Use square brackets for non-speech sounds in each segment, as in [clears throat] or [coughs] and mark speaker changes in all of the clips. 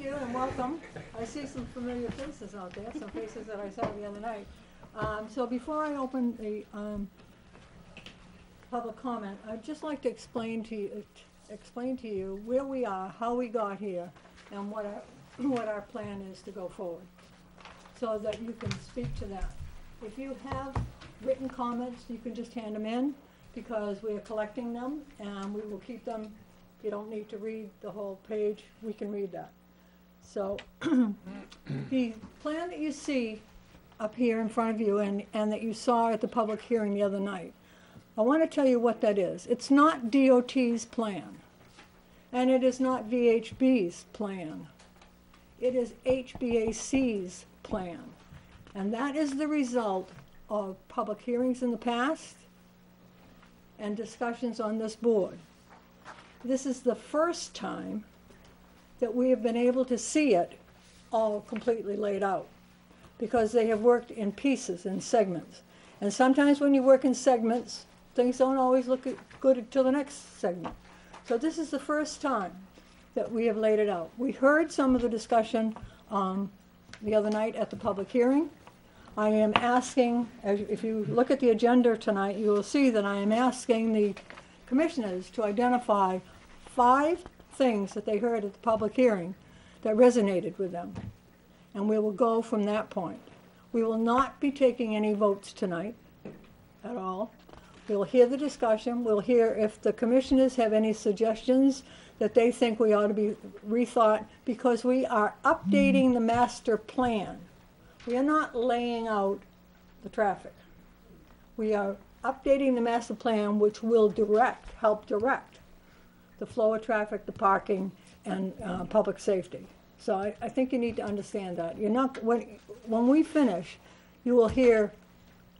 Speaker 1: Thank you and welcome. I see some familiar faces out there, some faces that I saw the other night. Um, so before I open the, um, public comment, I'd just like to explain to you, explain to you where we are, how we got here, and what our, [clears throat] what our plan is to go forward. So that you can speak to that. If you have written comments, you can just hand them in, because we are collecting them, and we will keep them. You don't need to read the whole page, we can read that. So, [clears throat] the plan that you see up here in front of you and, and that you saw at the public hearing the other night, I want to tell you what that is. It's not DOT's plan, and it is not VHB's plan. It is HBAC's plan. And that is the result of public hearings in the past and discussions on this board. This is the first time that we have been able to see it all completely laid out because they have worked in pieces and segments. And sometimes when you work in segments, things don't always look good until the next segment. So this is the first time that we have laid it out. We heard some of the discussion um, the other night at the public hearing. I am asking, if you look at the agenda tonight, you will see that I am asking the commissioners to identify five things that they heard at the public hearing that resonated with them. And we will go from that point. We will not be taking any votes tonight at all. We'll hear the discussion, we'll hear if the commissioners have any suggestions that they think we ought to be rethought, because we are updating the master plan. We are not laying out the traffic. We are updating the master plan, which will direct, help direct the flow of traffic, the parking, and uh, public safety. So I, I think you need to understand that. You're not, when, when we finish, you will hear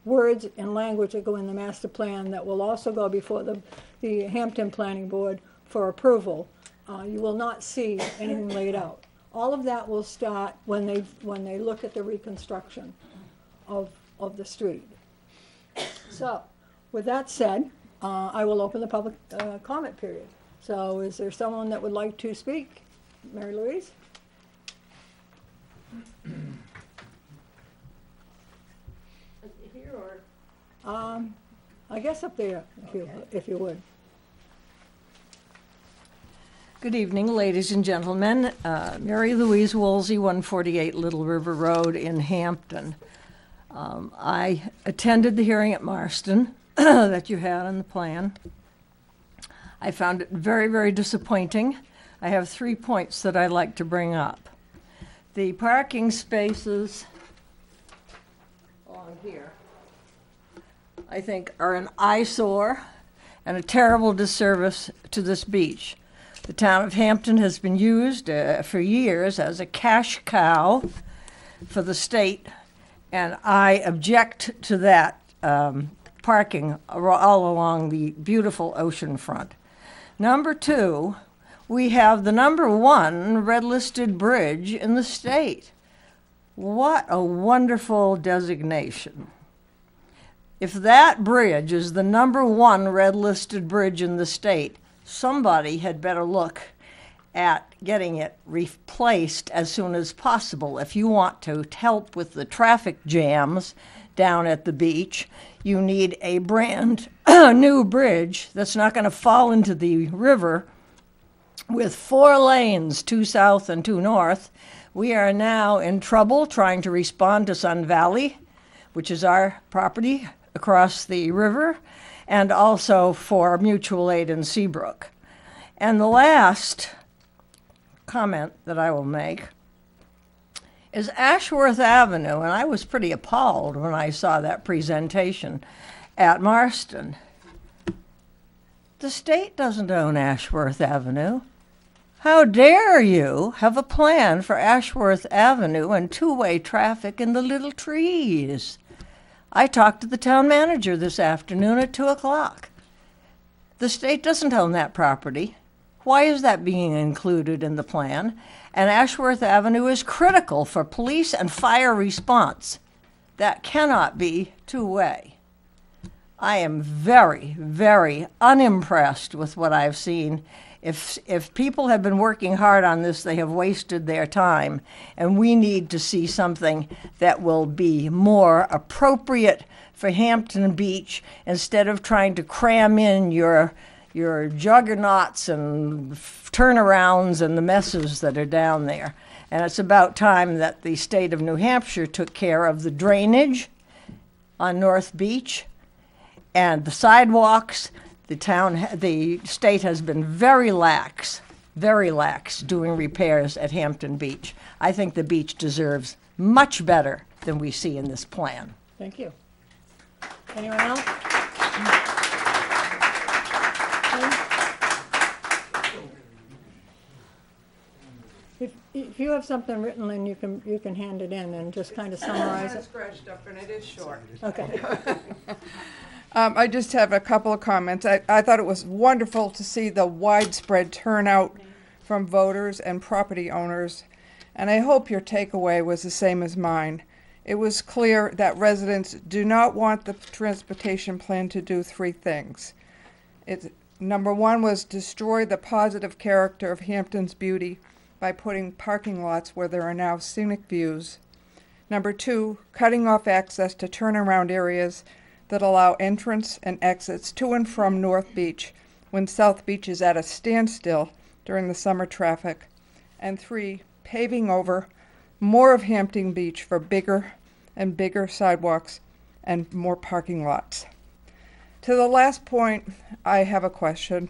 Speaker 1: words and language that go in the master plan that will also go before the, the Hampton Planning Board for approval. Uh, You will not see anything laid out. All of that will start when they, when they look at the reconstruction of, of the street. So, with that said, uh, I will open the public uh, comment period. So is there someone that would like to speak? Mary Louise? Here or? Um, I guess up there, if you, if you would.
Speaker 2: Good evening, ladies and gentlemen. Uh, Mary Louise Woolsey, 148 Little River Road in Hampton. Um, I attended the hearing at Marston [clears throat] that you had on the plan. I found it very, very disappointing. I have three points that I'd like to bring up. The parking spaces along here, I think, are an eyesore and a terrible disservice to this beach. The town of Hampton has been used uh, for years as a cash cow for the state, and I object to that um, parking all along the beautiful ocean front. Number two, we have the number one red listed bridge in the state. What a wonderful designation. If that bridge is the number one red listed bridge in the state, somebody had better look at getting it replaced as soon as possible. If you want to help with the traffic jams down at the beach, you need a brand [clears throat] new bridge that's not going to fall into the river with four lanes, two south and two north. We are now in trouble trying to respond to Sun Valley, which is our property across the river, and also for mutual aid in Seabrook. And the last comment that I will make is Ashworth Avenue, and I was pretty appalled when I saw that presentation at Marston. The state doesn't own Ashworth Avenue. How dare you have a plan for Ashworth Avenue and two-way traffic in the little trees? I talked to the town manager this afternoon at two o'clock. The state doesn't own that property. Why is that being included in the plan? And Ashworth Avenue is critical for police and fire response. That cannot be two-way. I am very, very unimpressed with what I've seen. If, if people have been working hard on this, they have wasted their time. And we need to see something that will be more appropriate for Hampton Beach instead of trying to cram in your, your juggernauts and turnarounds and the messes that are down there. And it's about time that the state of New Hampshire took care of the drainage on North Beach and the sidewalks, the town, the state has been very lax, very lax doing repairs at Hampton Beach. I think the beach deserves much better than we see in this plan.
Speaker 1: Thank you. Anyone else? If, if you have something written, then you can, you can hand it in and just kind of summarize
Speaker 3: It's scratched up and it is short.
Speaker 1: Okay. [laughs]
Speaker 3: Um, I just have a couple of comments. I, I thought it was wonderful to see the widespread turnout from voters and property owners, and I hope your takeaway was the same as mine. It was clear that residents do not want the transportation plan to do three things. Number one was destroy the positive character of Hampton's beauty by putting parking lots where there are now scenic views. Number two, cutting off access to turnaround areas that allow entrance and exits to and from North Beach when South Beach is at a standstill during the summer traffic. And three, paving over more of Hampton Beach for bigger and bigger sidewalks and more parking lots. To the last point, I have a question.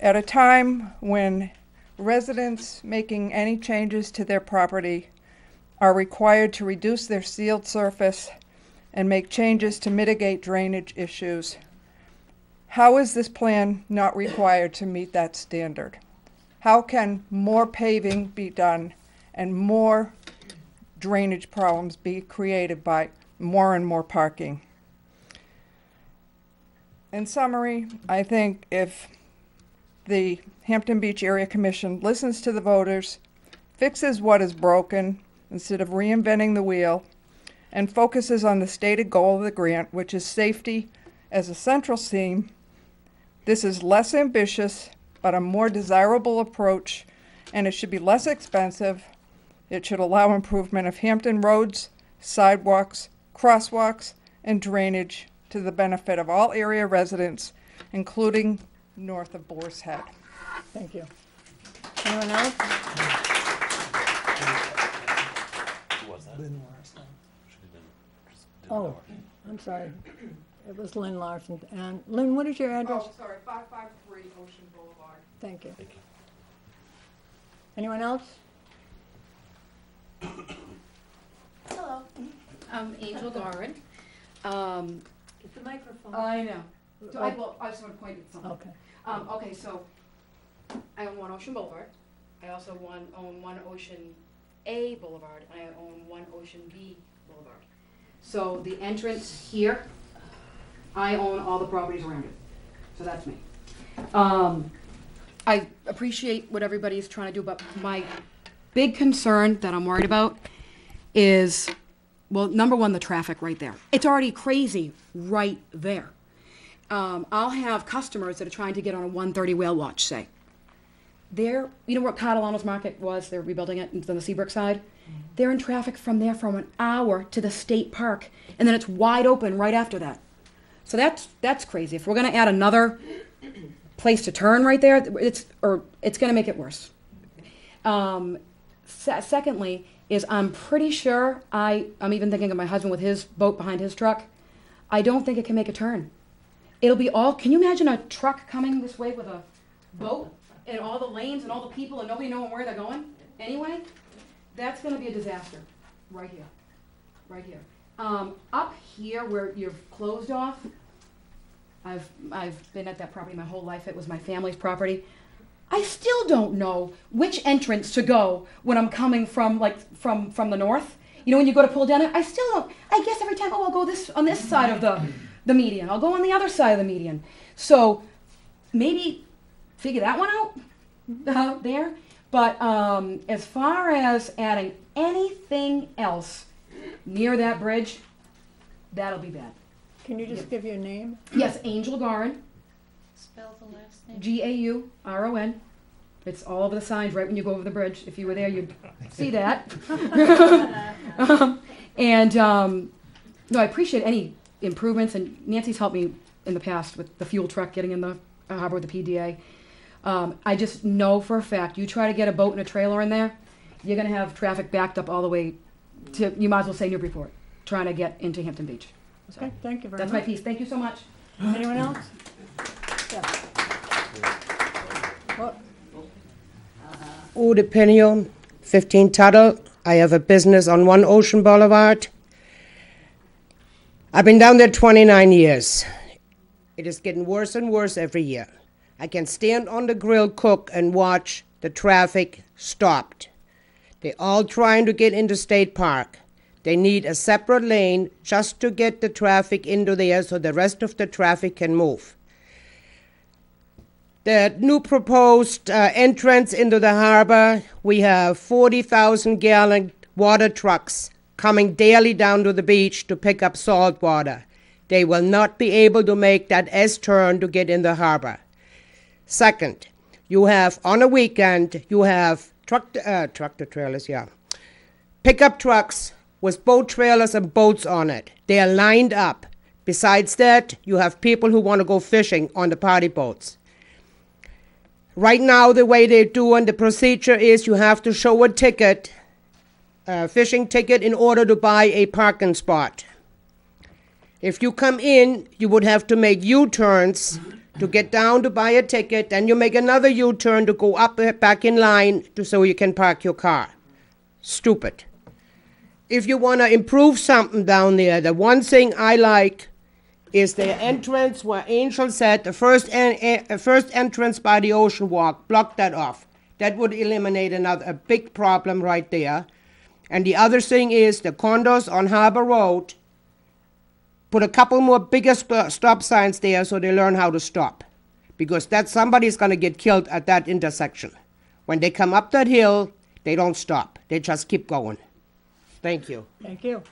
Speaker 3: At a time when residents making any changes to their property are required to reduce their sealed surface and make changes to mitigate drainage issues. How is this plan not required to meet that standard? How can more paving be done and more drainage problems be created by more and more parking? In summary, I think if the Hampton Beach Area Commission listens to the voters, fixes what is broken instead of reinventing the wheel, and focuses on the stated goal of the grant, which is safety as a central theme. This is less ambitious, but a more desirable approach, and it should be less expensive. It should allow improvement of Hampton roads, sidewalks, crosswalks, and drainage to the benefit of all area residents, including north of Boar's Head.
Speaker 1: Thank you. Anyone else? Oh, I'm sorry. It was Lynn Larson. And Lynn, what is your address?
Speaker 3: Oh, sorry, 553 Ocean Boulevard.
Speaker 1: Thank you. Thank you. Anyone else?
Speaker 4: Hello, I'm Angel Doran. Um,
Speaker 1: Get the microphone.
Speaker 4: I know. So I, well, I just want to point at something.
Speaker 1: Okay.
Speaker 4: Um, okay, so I own one Ocean Boulevard. I also one, own one Ocean A Boulevard, and I own one Ocean B Boulevard. So the entrance here, I own all the properties around it. So that's me. Um, I appreciate what everybody is trying to do, but my big concern that I'm worried about is, well, number one, the traffic right there. It's already crazy right there. Um, I'll have customers that are trying to get on a 130 whale watch, say. They're, you know what Catalano's Market was? They're rebuilding it on the Seabrook side. They're in traffic from there from an hour to the state park, and then it's wide open right after that. So that's that's crazy. If we're gonna add another place to turn right there, it's or it's gonna make it worse. Um, se- secondly, is I'm pretty sure I I'm even thinking of my husband with his boat behind his truck. I don't think it can make a turn. It'll be all. Can you imagine a truck coming this way with a boat and all the lanes and all the people and nobody knowing where they're going? Anyway, that's going to be a disaster. Right here, right here. Um, up here where you've closed off. I've I've been at that property my whole life. It was my family's property. I still don't know which entrance to go when I'm coming from like from from the north. You know, when you go to pull down I still don't. I guess every time, oh, I'll go this on this side of the the median. I'll go on the other side of the median. So maybe figure that one out out there. But um, as far as adding anything else near that bridge, that'll be bad.
Speaker 1: Can you just give your name?
Speaker 4: Yes, Angel Gauron.
Speaker 5: Spell the last name.
Speaker 4: G A U R O N. It's all over the signs right when you go over the bridge. If you were there, you'd see that. um, [laughs] [laughs] and um, no, I appreciate any improvements. And Nancy's helped me in the past with the fuel truck getting in the uh, harbor with the PDA. Um, I just know for a fact you try to get a boat and a trailer in there, you're going to have traffic backed up all the way to, you might as well say Newburyport, trying to get into Hampton Beach. So
Speaker 1: Okay, thank you very much.
Speaker 4: that's my piece. Thank you so much.
Speaker 1: Anyone else? Yeah. Well,
Speaker 6: Ude Pinion, 15 Tuttle. I have a business on One Ocean Boulevard. I've been down there 29 years. It is getting worse and worse every year. I can stand on the grill, cook, and watch the traffic stopped. They're all trying to get into State Park. They need a separate lane just to get the traffic into there so the rest of the traffic can move. The new proposed uh, entrance into the harbor, we have 40,000 gallon water trucks coming daily down to the beach to pick up salt water. They will not be able to make that S turn to get in the harbor. Second, you have on a weekend, you have truck, uh, tractor trailers, yeah, pickup trucks with boat trailers and boats on it. They are lined up. Besides that, you have people who want to go fishing on the party boats. Right now, the way they're doing the procedure is you have to show a ticket, a fishing ticket, in order to buy a parking spot. If you come in, you would have to make U turns to get down to buy a ticket, then you make another U turn to go up uh, back in line to, so you can park your car. Stupid. If you want to improve something down there, the one thing I like is the entrance where Angel said the first en- en- first entrance by the ocean walk. Block that off. That would eliminate another a big problem right there. And the other thing is the condos on Harbor Road. Put a couple more bigger sp- stop signs there so they learn how to stop, because that somebody's going to get killed at that intersection. When they come up that hill, they don't stop. They just keep going. Thank you.
Speaker 1: thank you.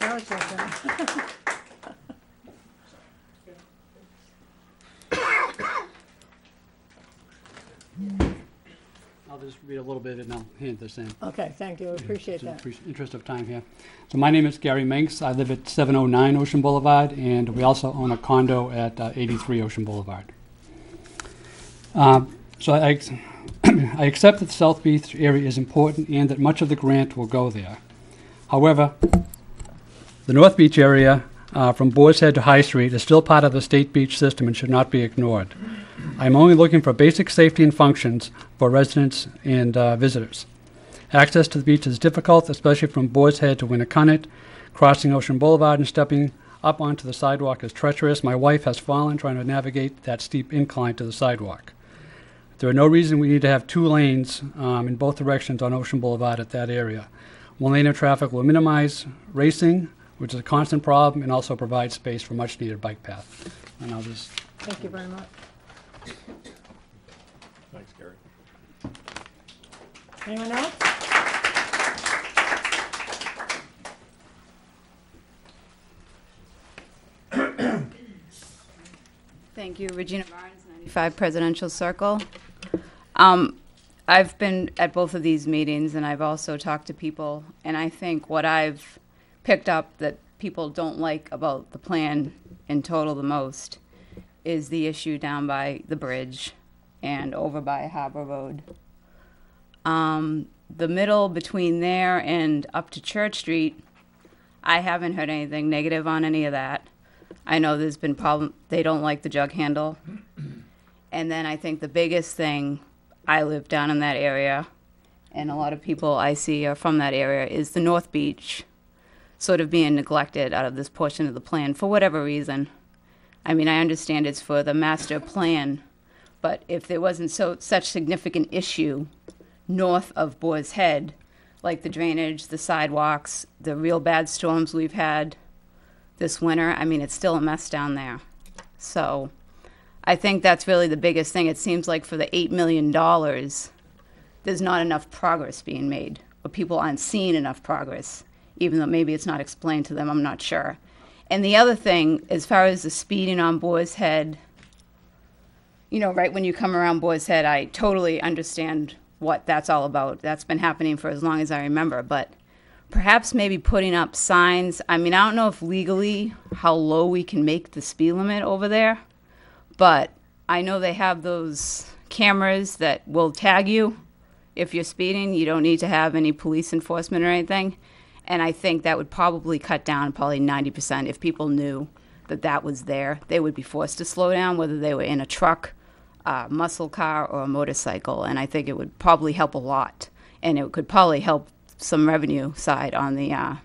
Speaker 1: Now it's your turn.
Speaker 7: I'll just read a little bit and I'll hand this in.
Speaker 1: Okay, thank you, appreciate
Speaker 7: in
Speaker 1: that.
Speaker 7: the interest of time here. So my name is Gary Minks. I live at 709 Ocean Boulevard, and we also own a condo at uh, 83 Ocean Boulevard. Um, So I, [clears throat] I accept that the South Beach area is important and that much of the grant will go there. However, the North Beach area, uh, from Boar's Head to High Street, is still part of the state beach system and should not be ignored. I'm only looking for basic safety and functions for residents and uh, visitors. Access to the beach is difficult, especially from Boar's Head to Winnacunnet. Crossing Ocean Boulevard and stepping up onto the sidewalk is treacherous. My wife has fallen trying to navigate that steep incline to the sidewalk. There are no reason we need to have two lanes um, in both directions on Ocean Boulevard at that area. One lane of traffic will minimize racing, which is a constant problem, and also provides space for much-needed bike path. And I'll just
Speaker 1: Thank you very much.
Speaker 8: Thanks, Gary.
Speaker 1: Anyone else?
Speaker 5: Thank you, Regina Barnes, 95 Presidential Circle. Um, I've been at both of these meetings, and I've also talked to people, and I think what I've picked up that people don't like about the plan in total the most is the issue down by the bridge and over by Harbor Road. Um, the middle between there and up to Church Street, I haven't heard anything negative on any of that. I know there's been problem. They don't like the jug handle, and then I think the biggest thing. I live down in that area, and a lot of people I see are from that area. Is the North Beach sort of being neglected out of this portion of the plan for whatever reason? I mean, I understand it's for the master plan, But if there wasn't so such significant issue north of Boar's Head, like the drainage, the sidewalks, the real bad storms we've had this winter, I mean, it's still a mess down there. So I think that's really the biggest thing. It seems like for the $8 million, there's not enough progress being made, or people aren't seeing enough progress, even though maybe it's not explained to them, I'm not sure. And the other thing, as far as the speeding on Boar's Head, you know, right when you come around Boar's Head, I totally understand what that's all about. That's been happening for as long as I remember, but perhaps maybe putting up signs. I mean, I don't know if legally how low we can make the speed limit over there, but I know they have those cameras that will tag you if you're speeding. You don't need to have any police enforcement or anything. And I think that would probably cut down probably 90% if people knew that that was there. They would be forced to slow down, whether they were in a truck, a muscle car, or a motorcycle. And I think it would probably help a lot. And it could probably help some revenue side on the, uh,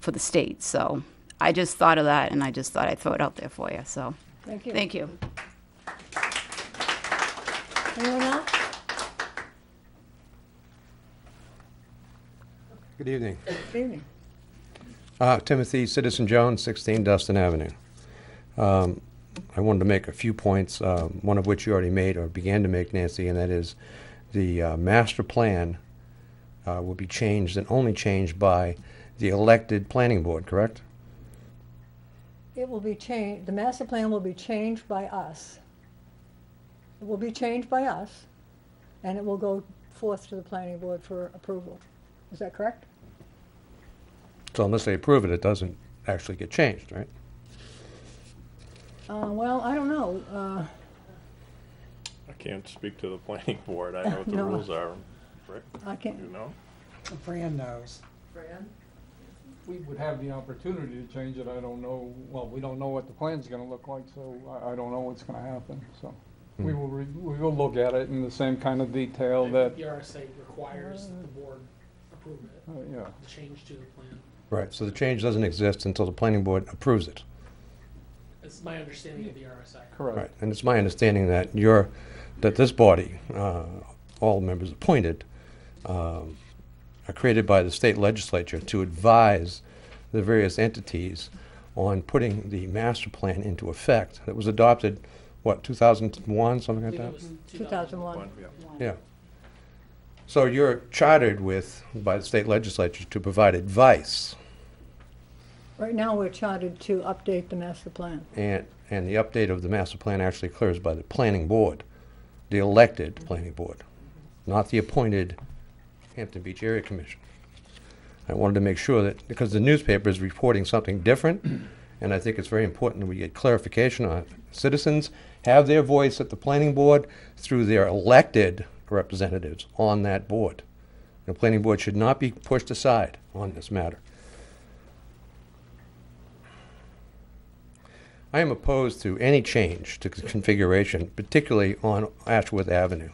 Speaker 5: for the state. So I just thought of that and I just thought I'd throw it out there for you. So
Speaker 1: Thank you.
Speaker 5: thank you.
Speaker 1: Anyone else?
Speaker 8: Good evening.
Speaker 1: Good evening.
Speaker 8: Uh, Timothy Citizen Jones, 16 Dustin Avenue. Um, I wanted to make a few points, uh, one of which you already made or began to make, Nancy, and that is the uh, master plan uh, will be changed and only changed by the elected planning board, correct?
Speaker 1: It will be changed, the master plan will be changed by us. It will be changed by us, and it will go forth to the planning board for approval. Is that correct?
Speaker 8: So unless they approve it, it doesn't actually get changed, right?
Speaker 1: Uh, well, I don't know, uh,
Speaker 9: I can't speak to the planning board. I know what [laughs] the
Speaker 1: No.
Speaker 9: rules are. Rick,
Speaker 1: I can't,
Speaker 9: you know?
Speaker 10: Fran knows.
Speaker 11: We would have the opportunity to change it, I don't know, well, we don't know what the plan's gonna look like, so I, I don't know what's gonna happen, so. We will, re- we will look at it in the same kind of detail that,
Speaker 10: The RSA requires that the board approve it,
Speaker 11: uh, yeah.
Speaker 10: the change to the plan.
Speaker 8: Right, so the change doesn't exist until the planning board approves it.
Speaker 10: It's my understanding of the RSA.
Speaker 8: Right,
Speaker 11: Correct.
Speaker 8: and it's my understanding that your, that this body, uh, all members appointed, um, are created by the state legislature to advise the various entities on putting the master plan into effect that was adopted, what, 2001, something
Speaker 10: I
Speaker 8: like
Speaker 10: believe it
Speaker 8: that?
Speaker 10: was
Speaker 1: two thousand one.
Speaker 9: One, yeah.
Speaker 8: So you're chartered with, by the state legislature to provide advice,
Speaker 1: Right now, we're chartered to update the master plan.
Speaker 8: and, and the update of the master plan actually occurs by the planning board, the elected planning board, not the appointed Hampton Beach Area Commission. I wanted to make sure that, because the newspaper is reporting something different, and I think it's very important that we get clarification on it. Citizens have their voice at the planning board through their elected representatives on that board. The planning board should not be pushed aside on this matter. I am opposed to any change to configuration, particularly on Ashworth Avenue.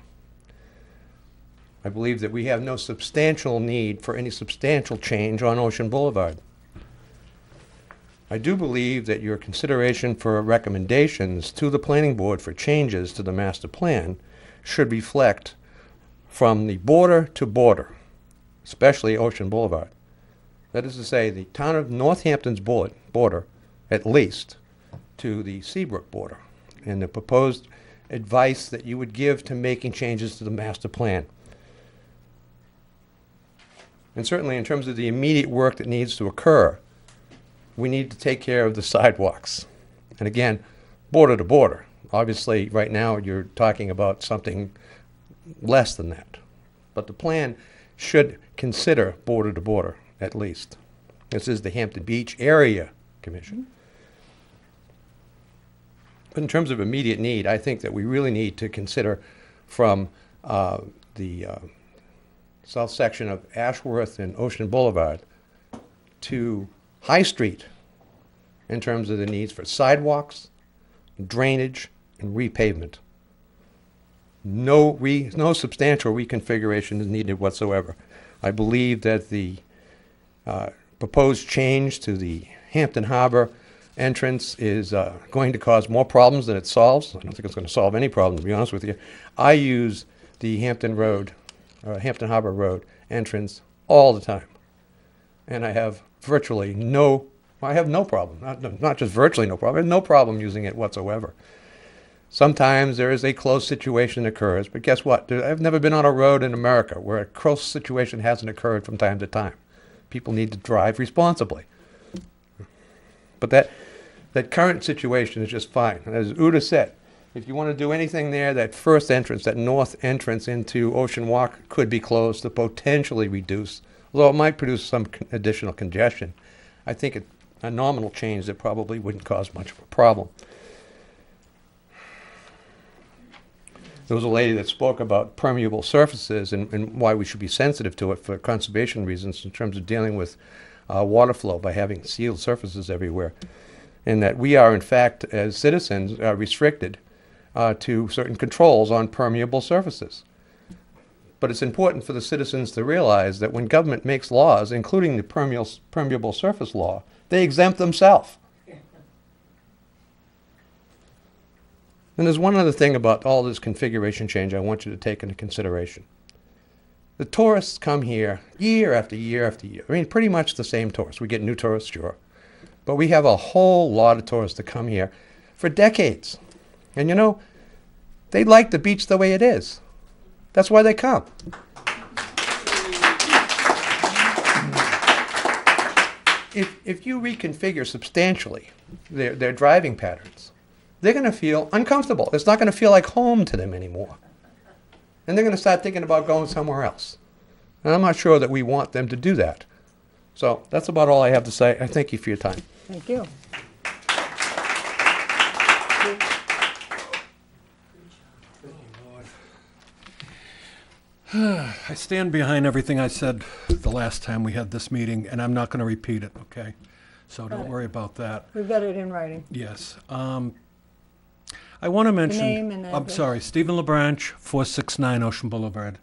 Speaker 8: I believe that we have no substantial need for any substantial change on Ocean Boulevard. I do believe that your consideration for recommendations to the planning board for changes to the master plan should reflect from the border to border, especially Ocean Boulevard. That is to say, the town of North Hampton's border, at least, to the Seabrook border, and the proposed advice that you would give to making changes to the master plan. And certainly in terms of the immediate work that needs to occur, we need to take care of the sidewalks. And again, border to border. Obviously, right now, you're talking about something less than that. But the plan should consider border to border, at least. This is the Hampton Beach Area Commission. But in terms of immediate need, I think that we really need to consider from uh, the uh, south section of Ashworth and Ocean Boulevard to High Street in terms of the needs for sidewalks, drainage, and repavement. No, re, no substantial reconfiguration is needed whatsoever. I believe that the uh, proposed change to the Hampton Harbor entrance is uh, going to cause more problems than it solves. I don't think it's going to solve any problem, to be honest with you. I use the Hampton Road, uh, Hampton Harbor Road entrance all the time. And I have virtually no, I have no problem, not, not just virtually no problem, I have no problem using it whatsoever. Sometimes there is a close situation that occurs, but guess what? I've never been on a road in America where a close situation hasn't occurred from time to time. People need to drive responsibly. But that, that current situation is just fine. As Uda said, if you want to do anything there, that first entrance, that north entrance into Ocean Walk could be closed to potentially reduce, although it might produce some additional congestion. I think it, a nominal change that probably wouldn't cause much of a problem. There was a lady that spoke about permeable surfaces and, and why we should be sensitive to it for conservation reasons in terms of dealing with uh, water flow by having sealed surfaces everywhere. And that we are, in fact, as citizens, uh, restricted uh, to certain controls on permeable surfaces. But it's important for the citizens to realize that when government makes laws, including the permeable, permeable surface law, they exempt themselves. And there's one other thing about all this configuration change I want you to take into consideration. The tourists come here year after year after year. I mean, pretty much the same tourists. We get new tourists, sure. But we have a whole lot of tourists that come here for decades. And you know, they like the beach the way it is. That's why they come. If, if you reconfigure substantially their, their driving patterns, they're going to feel uncomfortable. It's not going to feel like home to them anymore. And they're going to start thinking about going somewhere else. And I'm not sure that we want them to do that. So that's about all I have to say. I thank you for your time.
Speaker 1: Thank you. [sighs]
Speaker 12: I stand behind everything I said the last time we had this meeting, and I'm not going to repeat it, okay? So don't
Speaker 1: it.
Speaker 12: worry about that.
Speaker 1: We've got it in writing.
Speaker 12: Yes. Um, I want to mention. I'm sorry, Stephen LeBranch, 469 Ocean Boulevard.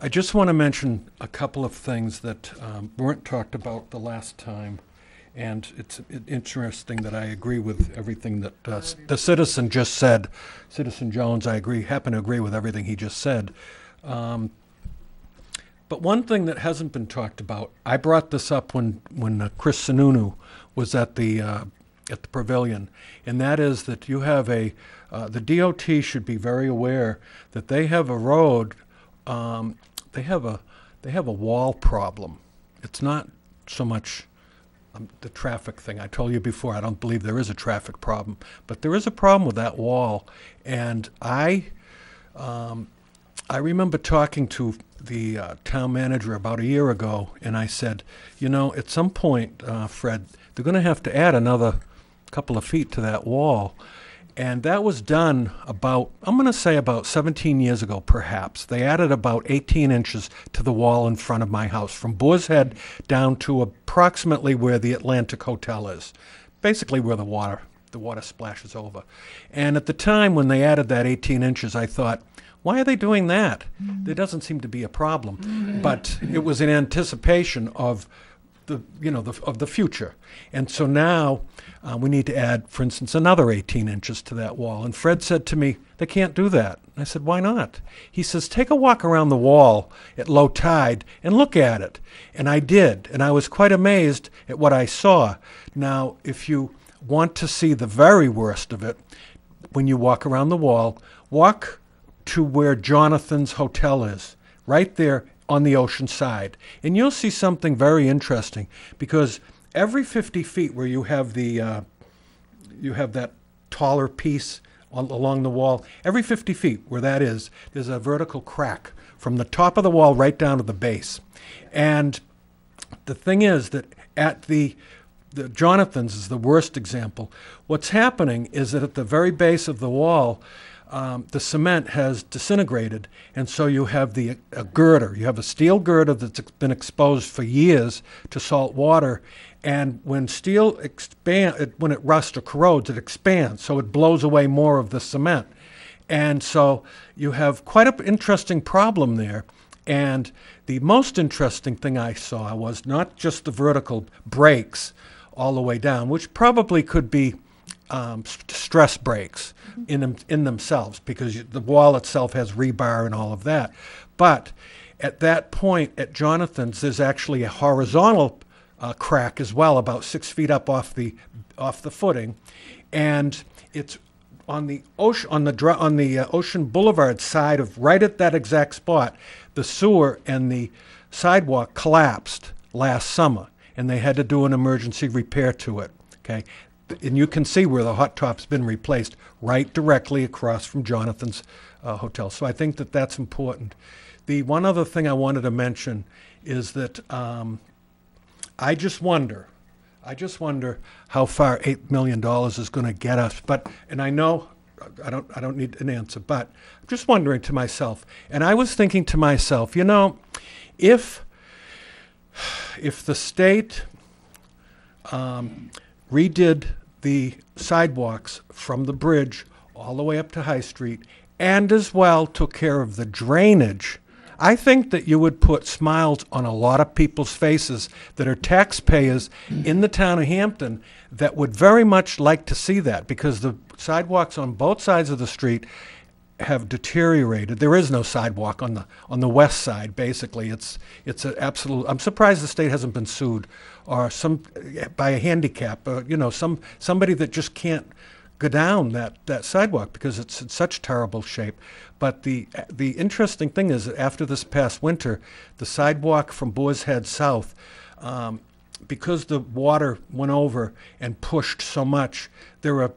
Speaker 12: I just want to mention a couple of things that um, weren't talked about the last time. And it's interesting that I agree with everything that uh, the citizen just said. Citizen Jones, I agree, happen to agree with everything he just said. Um, but one thing that hasn't been talked about, I brought this up when when uh, Chris Sununu was at the uh, at the pavilion, and that is that you have a uh, the DOT should be very aware that they have a road, um, they have a they have a wall problem. It's not so much um, the traffic thing. I told you before, I don't believe there is a traffic problem, but there is a problem with that wall, and I. Um, I remember talking to the uh, town manager about a year ago, and I said, you know, at some point, uh, Fred, they're going to have to add another couple of feet to that wall. And that was done about, I'm going to say about 17 years ago, perhaps. They added about 18 inches to the wall in front of my house, from Boar's Head down to approximately where the Atlantic Hotel is, basically where the water the water splashes over. And at the time when they added that 18 inches, I thought, why are they doing that? Mm. There doesn't seem to be a problem. Mm-hmm. But it was in anticipation of the you know the, of the future. And so now uh, we need to add, for instance, another 18 inches to that wall. And Fred said to me, they can't do that. I said, why not? He says, take a walk around the wall at low tide and look at it. And I did, and I was quite amazed at what I saw. Now, if you want to see the very worst of it, when you walk around the wall, walk to where Jonathan's hotel is, right there on the ocean side. And you'll see something very interesting because every 50 feet where you have the uh, you have that taller piece on, along the wall, every 50 feet where that is, there's a vertical crack from the top of the wall right down to the base. And the thing is that at the the Jonathan's is the worst example. What's happening is that at the very base of the wall, um, the cement has disintegrated, and so you have the a girder. You have a steel girder that's been exposed for years to salt water, and when steel expand, it, when it rusts or corrodes, it expands, so it blows away more of the cement, and so you have quite an interesting problem there. And the most interesting thing I saw was not just the vertical breaks all the way down, which probably could be um, s- stress breaks in them, in themselves because you, the wall itself has rebar and all of that. But at that point at Jonathan's, there's actually a horizontal uh, crack as well, about six feet up off the off the footing, and it's on the ocean on the on the uh, Ocean Boulevard side of right at that exact spot. The sewer and the sidewalk collapsed last summer, and they had to do an emergency repair to it. Okay, and you can see where the hot top's been replaced, right directly across from Jonathan's uh, hotel. So I think that that's important. The one other thing I wanted to mention is that um, I just wonder, I just wonder how far eight million dollars is going to get us. But and I know I don't I don't need an answer, but I'm just wondering to myself. And I was thinking to myself, you know, if if the state um, redid the sidewalks from the bridge all the way up to High Street, and as well took care of the drainage, I think that you would put smiles on a lot of people's faces that are taxpayers in the town of Hampton that would very much like to see that because the sidewalks on both sides of the street have deteriorated. There is no sidewalk on the on the west side. Basically, it's it's an absolute. I'm surprised the state hasn't been sued, or some by a handicap. Uh, you know, some somebody that just can't go down that, that sidewalk because it's in such terrible shape. But the the interesting thing is that after this past winter, the sidewalk from Boar's Head south. Um, because the water went over and pushed so much, there are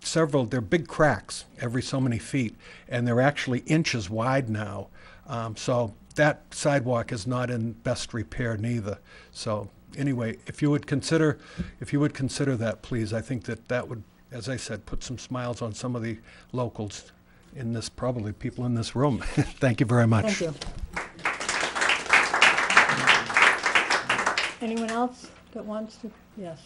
Speaker 12: several, there are big cracks every so many feet, and they're actually inches wide now. Um, so that sidewalk is not in best repair neither. So anyway, if you would consider, if you would consider that, please, I think that that would, as I said, put some smiles on some of the locals in this, probably people in this room. [laughs] Thank you very much.
Speaker 1: Thank you. Anyone else that wants to? Yes.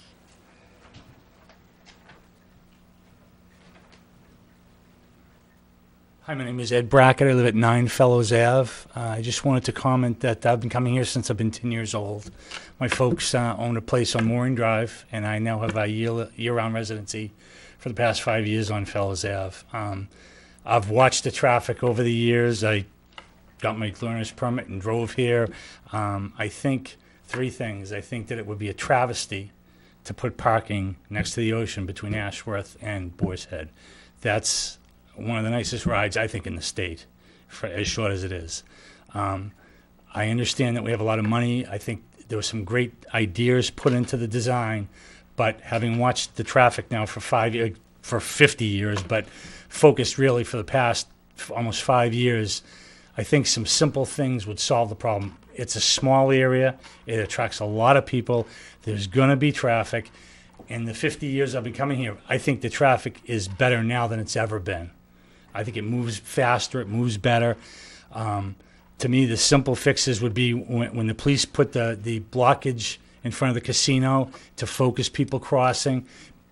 Speaker 13: Hi, my name is Ed Brackett. I live at 9 Fellows Ave. Uh, I just wanted to comment that I've been coming here since I've been 10 years old. My folks uh, own a place on Mooring Drive, and I now have a year, year-round residency for the past five years on Fellows Ave. Um, I've watched the traffic over the years. I got my learner's permit and drove here. Um, I think three things. I think that it would be a travesty to put parking next to the ocean between Ashworth and Boar's Head. That's one of the nicest rides I think in the state, for as short as it is. Um, I understand that we have a lot of money. I think there were some great ideas put into the design, but having watched the traffic now for five years, for 50 years, but focused really for the past almost five years, I think some simple things would solve the problem. It's a small area. It attracts a lot of people. There's going to be traffic. In the 50 years I've been coming here, I think the traffic is better now than it's ever been. I think it moves faster, it moves better. Um, to me, the simple fixes would be when, when the police put the, the blockage in front of the casino to focus people crossing.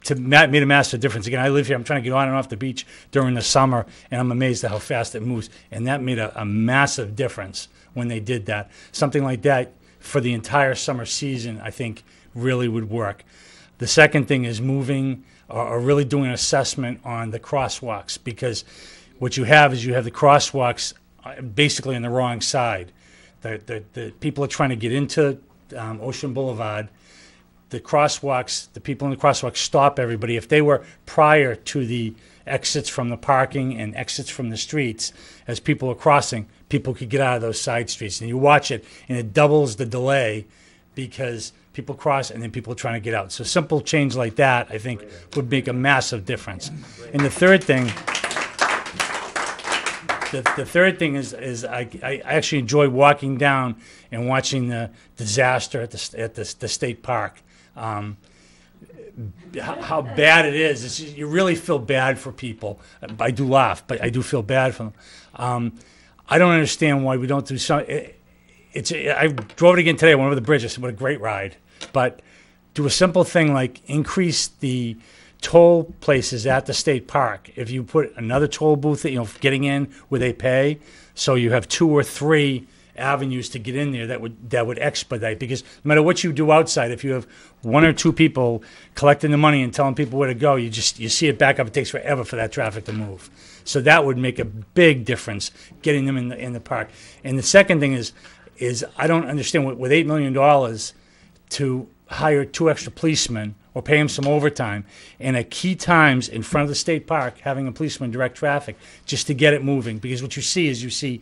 Speaker 13: To ma- made a massive difference. Again, I live here. I'm trying to get on and off the beach during the summer, and I'm amazed at how fast it moves. And that made a, a massive difference when they did that. Something like that for the entire summer season, I think, really would work. The second thing is moving or, or really doing an assessment on the crosswalks because what you have is you have the crosswalks uh, basically on the wrong side. The, the, the people are trying to get into um, Ocean Boulevard. The crosswalks, the people in the crosswalks stop everybody. If they were prior to the exits from the parking and exits from the streets, as people are crossing, people could get out of those side streets. And you watch it, and it doubles the delay because people cross and then people are trying to get out. So simple change like that, I think, would make a massive difference. And the third thing, the, the third thing is, is I, I actually enjoy walking down and watching the disaster at the, at the, the state park. Um, how, how bad it is. It's, you really feel bad for people. I do laugh, but I do feel bad for them. Um, I don't understand why we don't do some. It, it's I drove it again today. I went over the bridge. I said, "What a great ride!" But do a simple thing like increase the toll places at the state park. If you put another toll booth, you know, getting in where they pay, so you have two or three avenues to get in there that would that would expedite because no matter what you do outside, if you have one or two people collecting the money and telling people where to go, you just you see it back up. It takes forever for that traffic to move. So that would make a big difference getting them in the in the park. And the second thing is is I don't understand with, with eight million dollars to hire two extra policemen or pay them some overtime and at key times in front of the state park having a policeman direct traffic just to get it moving because what you see is you see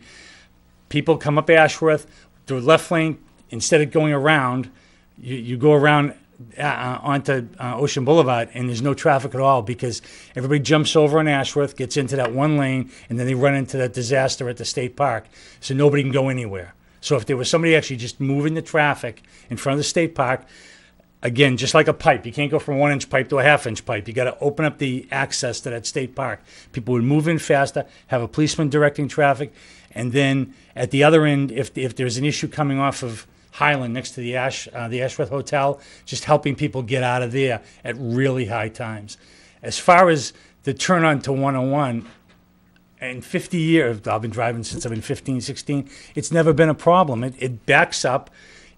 Speaker 13: people come up Ashworth, the left lane, instead of going around, you, you go around uh, uh, onto uh, Ocean Boulevard and there's no traffic at all because everybody jumps over on Ashworth, gets into that one lane, and then they run into that disaster at the state park. So nobody can go anywhere. So if there was somebody actually just moving the traffic in front of the state park, again, just like a pipe, you can't go from one inch pipe to a half inch pipe. You got to open up the access to that state park. People would move in faster, have a policeman directing traffic, and then at the other end, if if there's an issue coming off of Highland next to the Ash uh, the Ashworth Hotel, just helping people get out of there at really high times. As far as the turn on to 101, in 50 years, I've been driving since I've been 15, 16, it's never been a problem. It, it backs up.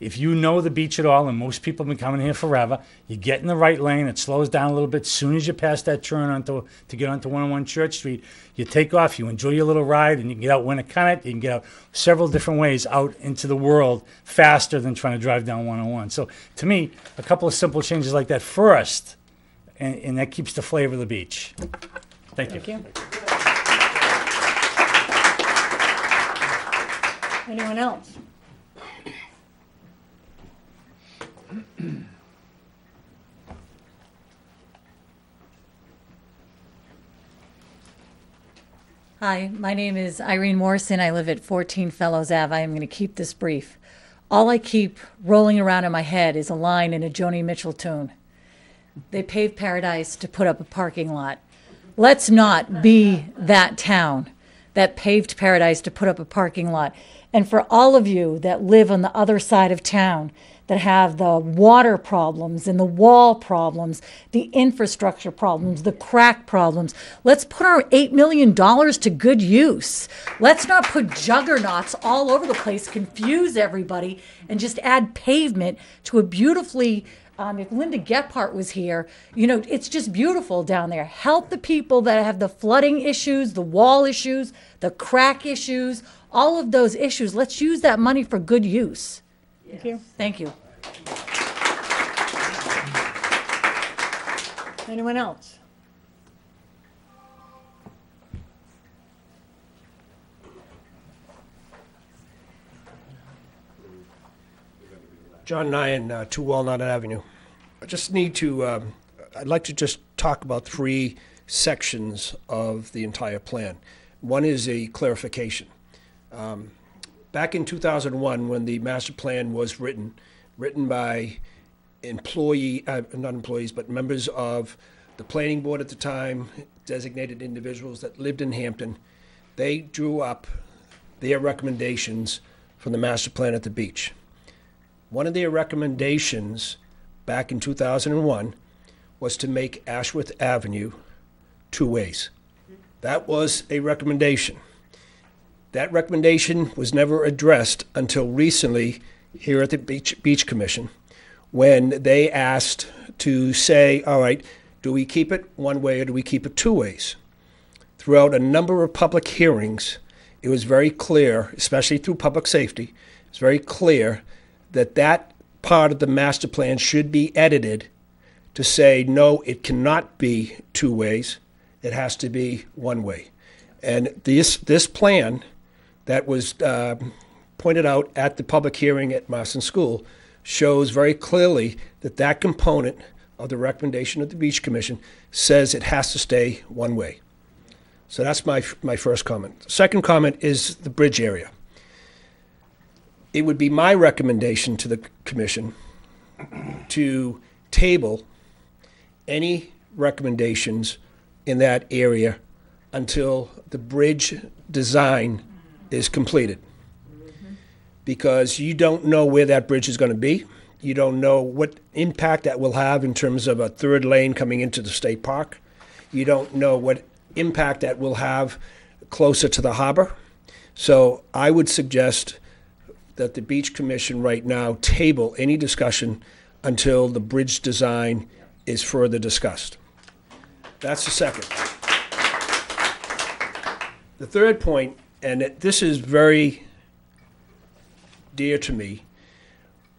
Speaker 13: If you know the beach at all, and most people have been coming here forever, you get in the right lane, it slows down a little bit. As soon as you pass that turn onto to get onto 101 Church Street, you take off, you enjoy your little ride, and you can get out Winnacunnet, you can get out several different ways out into the world faster than trying to drive down 101. So to me, a couple of simple changes like that first, and, and that keeps the flavor of the beach. Thank you.
Speaker 1: Thank you. Anyone else?
Speaker 14: Hi, my name is Irene Morrison. I live at 14 Fellows Ave. I am going to keep this brief. All I keep rolling around in my head is a line in a Joni Mitchell tune. They paved paradise to put up a parking lot. Let's not be that town that paved paradise to put up a parking lot. And for all of you that live on the other side of town, that have the water problems and the wall problems, the infrastructure problems, the crack problems. Let's put our $8 million to good use. Let's not put juggernauts all over the place, confuse everybody, and just add pavement to a beautifully um, if Linda Gephardt was here, you know, it's just beautiful down there. Help the people that have the flooding issues, the wall issues, the crack issues, all of those issues. Let's use that money for good use.
Speaker 1: Thank you.
Speaker 14: Thank you.
Speaker 1: Anyone else?
Speaker 15: John Nyan, uh, 2 Walnut Avenue. I just need to, um, I'd like to just talk about three sections of the entire plan. One is a clarification. Um, back in 2001, when the master plan was written, written by employee, uh, not employees, but members of the planning board at the time, designated individuals that lived in Hampton, they drew up their recommendations for the master plan at the beach. One of their recommendations back in 2001 was to make Ashworth Avenue two ways. That was a recommendation. That recommendation was never addressed until recently here at the Beach, Beach Commission when they asked to say, all right, do we keep it one way or do we keep it two ways? Throughout a number of public hearings, it was very clear, especially through public safety, it's very clear that that part of the master plan should be edited to say, no, it cannot be two ways. It has to be one way. And this, this plan that was uh, pointed out at the public hearing at Marston School shows very clearly that that component of the recommendation of the Beach Commission says it has to stay one way. So that's my, my first comment. Second comment is the bridge area. It would be my recommendation to the commission to table any recommendations in that area until the bridge design is completed. Because you don't know where that bridge is going to be. You don't know what impact that will have in terms of a third lane coming into the state park. You don't know what impact that will have closer to the harbor. So I would suggest that the Beach Commission right now table any discussion until the bridge design is further discussed. That's the second. The third point, and it- this is very dear to me,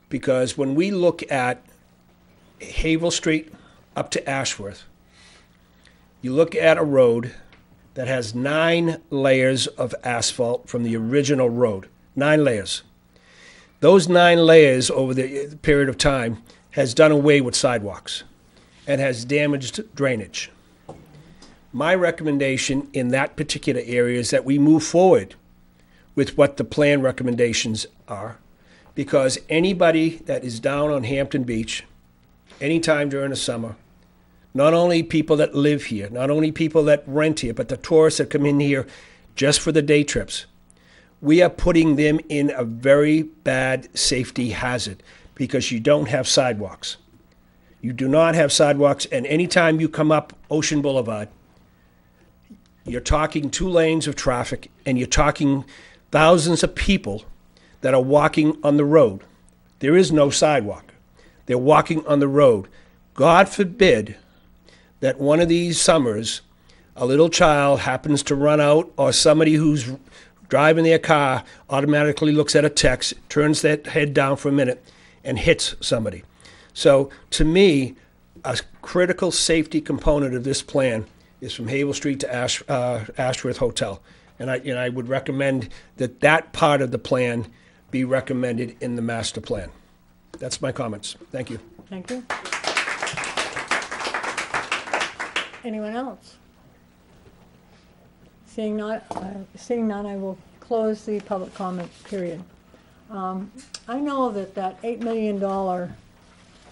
Speaker 15: because when we look at Haverhill Street up to Ashworth, you look at a road that has nine layers of asphalt from the original road. Nine layers. Those nine layers over the period of time has done away with sidewalks and has damaged drainage. My recommendation in that particular area is that we move forward with what the plan recommendations are, because anybody that is down on Hampton Beach, anytime during the summer, not only people that live here, not only people that rent here, but the tourists that come in here just for the day trips, we are putting them in a very bad safety hazard because you don't have sidewalks. You do not have sidewalks, and anytime you come up Ocean Boulevard, you're talking two lanes of traffic and you're talking thousands of people that are walking on the road. There is no sidewalk. They're walking on the road. God forbid that one of these summers a little child happens to run out or somebody who's driving their car automatically looks at a text, turns that head down for a minute, and hits somebody. So, to me, a critical safety component of this plan is from Haverhill Street to Ash, uh, Ashworth Hotel. And I, and I would recommend that that part of the plan be recommended in the master plan. That's my comments. Thank you.
Speaker 1: Thank you. Anyone else? Seeing not, uh, seeing none, I will close the public comment period. Um, I know that that eight million dollar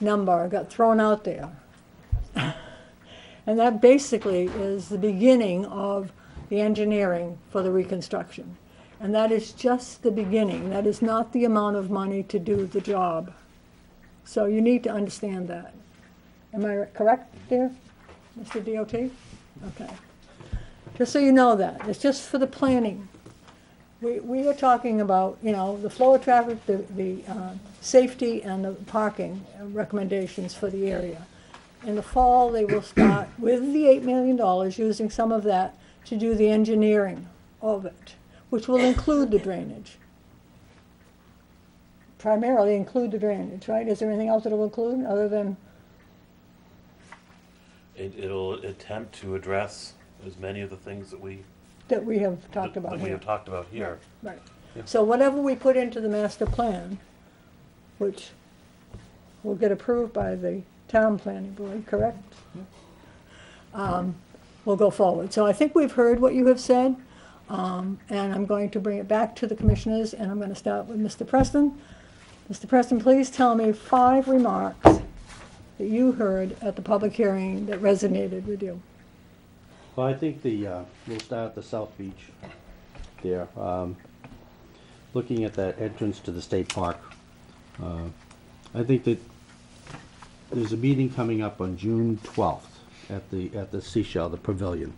Speaker 1: number got thrown out there. [laughs] And that basically is the beginning of the engineering for the reconstruction. And that is just the beginning. That is not the amount of money to do the job. So you need to understand that. Am I correct there, Mr. DOT? Okay. Just so you know that, it's just for the planning. We, we are talking about, you know, the flow of traffic, the, the, uh, safety and the parking recommendations for the area. In the fall, they will start with the eight million dollars, using some of that to do the engineering of it, which will include the drainage. Primarily include the drainage, right? Is there anything else that it will include, other than,
Speaker 16: It, it'll attempt to address as many of the things that we.
Speaker 1: that we have talked about
Speaker 16: That we
Speaker 1: here?
Speaker 16: have talked about here.
Speaker 1: Right.
Speaker 16: Yeah.
Speaker 1: So whatever we put into the master plan, which will get approved by the town planning board, correct? Um, will go forward. So I think we've heard what you have said, um, and I'm going to bring it back to the commissioners, and I'm gonna start with Mr. Preston. Mr. Preston, please tell me five remarks that you heard at the public hearing that resonated with you.
Speaker 17: Well, I think the, uh, we'll start at the South Beach there. Um, looking at that entrance to the state park, uh, I think that there's a meeting coming up on June twelfth at the, at the Seashell, the pavilion.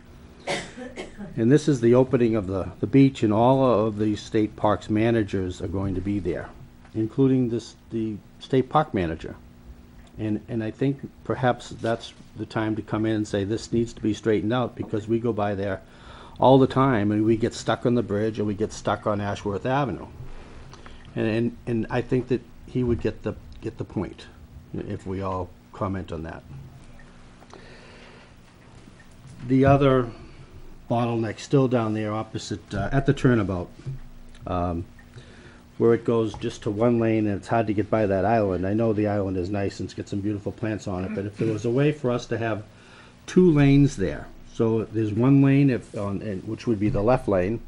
Speaker 17: And this is the opening of the, the beach and all of the state parks managers are going to be there, including this, the state park manager. And, and I think perhaps that's the time to come in and say, this needs to be straightened out, because we go by there all the time, and we get stuck on the bridge, and we get stuck on Ashworth Avenue. And, and, and I think that he would get the, get the point, if we all comment on that. The other bottleneck still down there opposite, uh, at the turnabout, um, where it goes just to one lane and it's hard to get by that island. I know the island is nice and it's got some beautiful plants on it, but if there was a way for us to have two lanes there, so there's one lane if, on, which would be the left lane,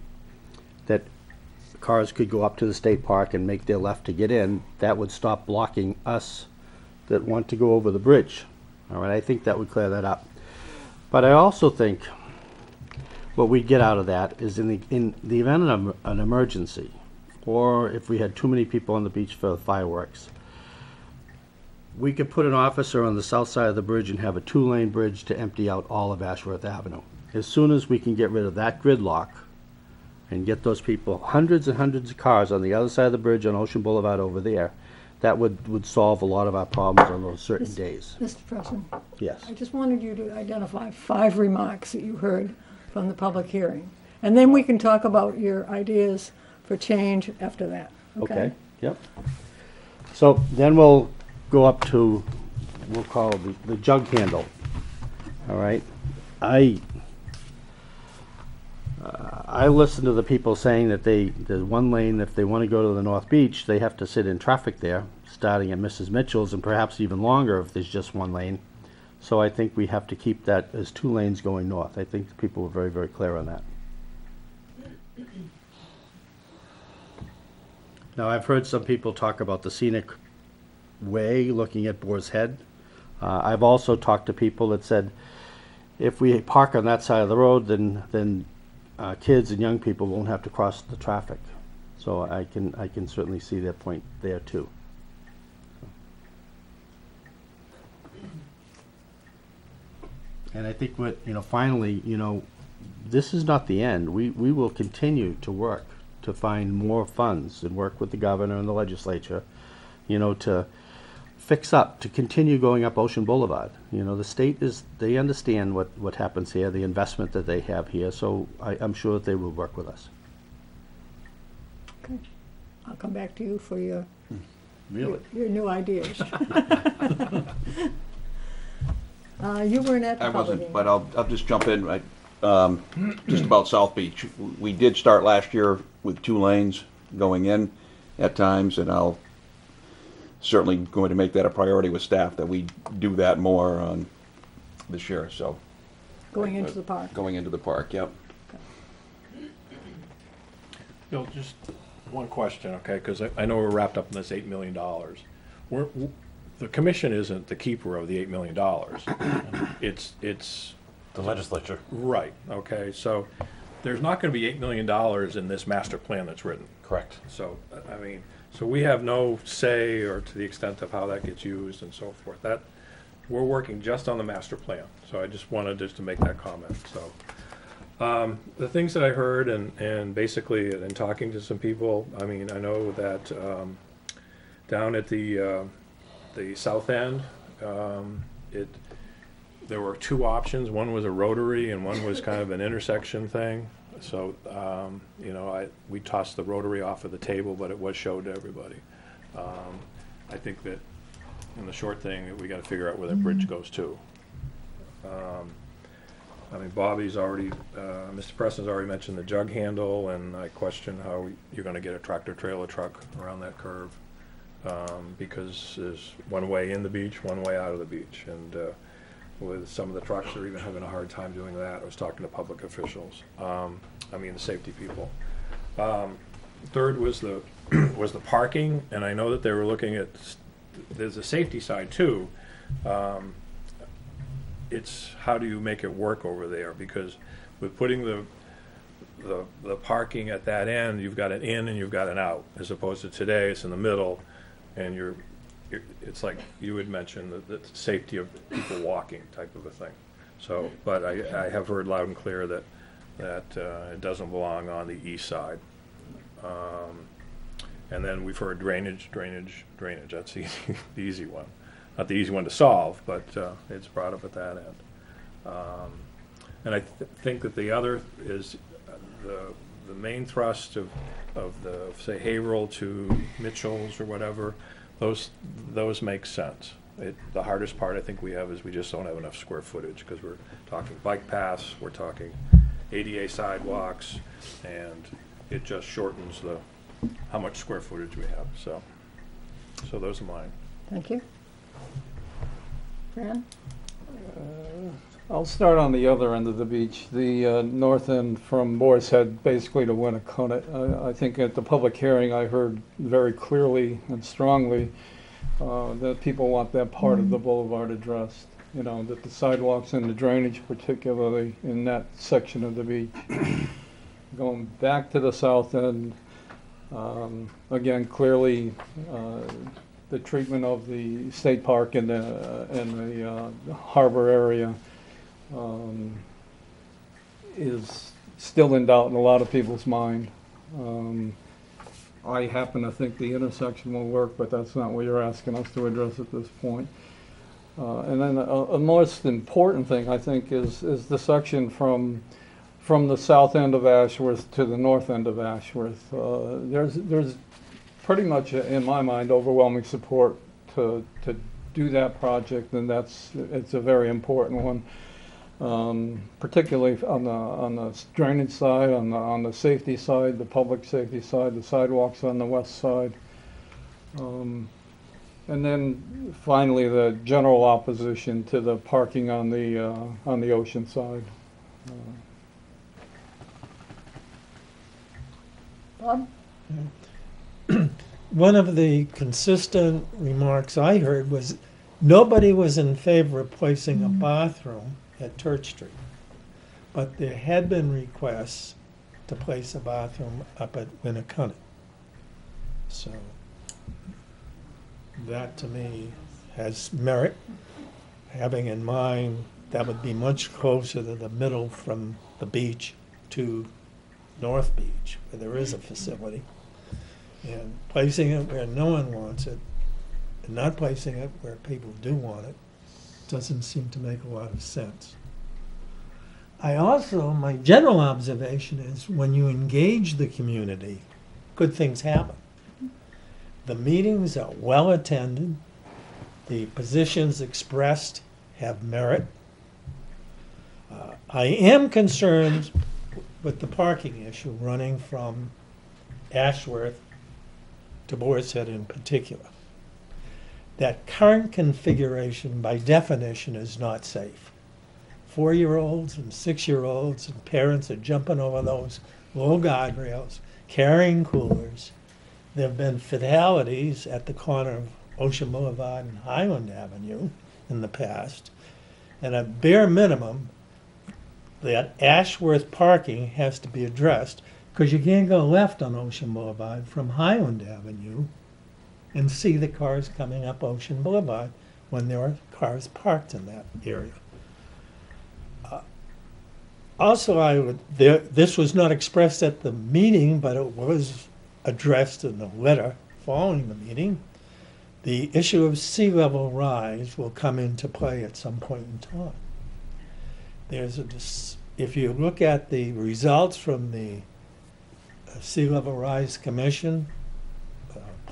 Speaker 17: that cars could go up to the state park and make their left to get in, that would stop blocking us that want to go over the bridge. All right, I think that would clear that up. But I also think what we'd get out of that is in the, in the event of an emergency, or if we had too many people on the beach for fireworks, we could put an officer on the south side of the bridge and have a two-lane bridge to empty out all of Ashworth Avenue. As soon as we can get rid of that gridlock, and get those people, hundreds and hundreds of cars on the other side of the bridge on Ocean Boulevard over there, that would, would solve a lot of our problems on those certain days.
Speaker 1: Mr. Preston,
Speaker 17: Yes.
Speaker 1: I just wanted you to identify five remarks that you heard from the public hearing. And then we can talk about your ideas for change after that, okay?
Speaker 17: Okay, yep. So then we'll go up to, we'll call the, the jug handle. All right? I, uh, I listen to the people saying that they, there's one lane, if they want to go to the North Beach, they have to sit in traffic there, starting at Mrs. Mitchell's and perhaps even longer if there's just one lane. So I think we have to keep that as two lanes going north. I think people were very, very clear on that. Now, I've heard some people talk about the scenic way, looking at Boar's Head. Uh, I've also talked to people that said, if we park on that side of the road, then, then, uh, kids and young people won't have to cross the traffic. So I can, I can certainly see their point there too. And I think what, you know, finally, you know, this is not the end. We, we will continue to work to find more funds and work with the governor and the legislature, you know, to fix up, to continue going up Ocean Boulevard. You know, the state is, they understand what, what happens here, the investment that they have here, so I, I'm sure that they will work with us.
Speaker 1: Okay. I'll come back to you for your,
Speaker 17: Really?
Speaker 1: your new ideas. [laughs] [laughs] Uh, you weren't at the
Speaker 18: I
Speaker 1: public
Speaker 18: wasn't,
Speaker 1: hearing.
Speaker 18: but I'll, I'll just jump in, right, um, just about South Beach. We did start last year with two lanes going in at times, and I'll certainly going to make that a priority with staff, that we do that more on this year, so.
Speaker 1: Going into the park.
Speaker 18: Going into the park, yep.
Speaker 9: Bill, just one question, okay, because I, I know we're wrapped up in this eight million dollars. We're, w- the commission isn't the keeper of the eight million dollars. It's, it's.
Speaker 16: The legislature.
Speaker 9: Right, okay, so there's not gonna be eight million dollars in this master plan that's written.
Speaker 16: Correct.
Speaker 9: So, I- I mean, so we have no say or to the extent of how that gets used and so forth. That, we're working just on the master plan, so I just wanted just to make that comment, so. Um, the things that I heard and, and basically in talking to some people, I mean, I know that, um, down at the, uh, the south end, um, it, there were two options. One was a rotary and one was kind of an intersection thing. So, um, you know, I, we tossed the rotary off of the table, but it was showed to everybody. Um, I think that in the short thing, we gotta figure out where that bridge goes to. Um, I mean, Bobby's already, uh, Mr. Preston's already mentioned the jug handle, and I question how you're gonna get a tractor-trailer truck around that curve. Um, because there's one way in the beach, one way out of the beach, and, uh, with some of the trucks, they're even having a hard time doing that. I was talking to public officials, um, I mean, the safety people. Um, third was the, [clears throat] was the parking, and I know that they were looking at, there's a safety side too. Um, it's how do you make it work over there? Because with putting the, the, the parking at that end, you've got an in and you've got an out, as opposed to today, it's in the middle, and you're, you're, it's like you had mentioned, the, the safety of people walking type of a thing. So, but I, I have heard loud and clear that, that, uh, it doesn't belong on the east side. Um, and then we've heard drainage, drainage, drainage, that's the, [laughs] easy- the easy one. Not the easy one to solve, but, uh, it's brought up at that end. Um, And I th- think that the other is uh, the, the main thrust of, of the, say, Haverhill to Mitchell's or whatever, those, those make sense. It, the hardest part I think we have is we just don't have enough square footage, because we're talking bike paths, we're talking ADA sidewalks, and it just shortens the, how much square footage we have, so, so those are mine.
Speaker 1: Thank you. Fran?
Speaker 11: Uh, I'll start on the other end of the beach, the uh, north end from Boar's Head, basically to Winnacunnet. I I think at the public hearing, I heard very clearly and strongly uh, that people want that part of the boulevard addressed. You know, that the sidewalks and the drainage particularly in that section of the beach. [coughs] Going back to the south end, um, again, clearly, uh, the treatment of the state park and the, and the uh, harbor area um, is still in doubt in a lot of people's mind. Um, I happen to think the intersection will work, but that's not what you're asking us to address at this point. Uh, and then a, a most important thing, I think, is, is the section from, from the south end of Ashworth to the north end of Ashworth. Uh, there's, there's pretty much, in my mind, overwhelming support to, to do that project, and that's, it's a very important one. Um, particularly on the, on the drainage side, on the, on the safety side, the public safety side, the sidewalks on the west side. Um, and then finally, the general opposition to the parking on the, uh, on the ocean side.
Speaker 1: Bob? [clears throat]
Speaker 19: One of the consistent remarks I heard was nobody was in favor of placing a bathroom at Church Street. But there had been requests to place a bathroom up at Winnacunnet. So that to me has merit, having in mind that would be much closer to the middle from the beach to North Beach, where there is a facility. And placing it where no one wants it, and not placing it where people do want it, doesn't seem to make a lot of sense. I also, my general observation is when you engage the community, good things happen. The meetings are well attended, the positions expressed have merit. Uh, I am concerned with the parking issue running from Ashworth to Boar's Head in particular. That current configuration, by definition, is not safe. Four-year-olds and six-year-olds and parents are jumping over those low guardrails, carrying coolers. There have been fatalities at the corner of Ocean Boulevard and Highland Avenue in the past. And at bare minimum, that Ashworth parking has to be addressed because you can't go left on Ocean Boulevard from Highland Avenue and see the cars coming up Ocean Boulevard when there are cars parked in that area. Uh, Also, I would, there, this was not expressed at the meeting, but it was addressed in the letter following the meeting. The issue of sea level rise will come into play at some point in time. There's a, if you look at the results from the uh, Sea Level Rise Commission,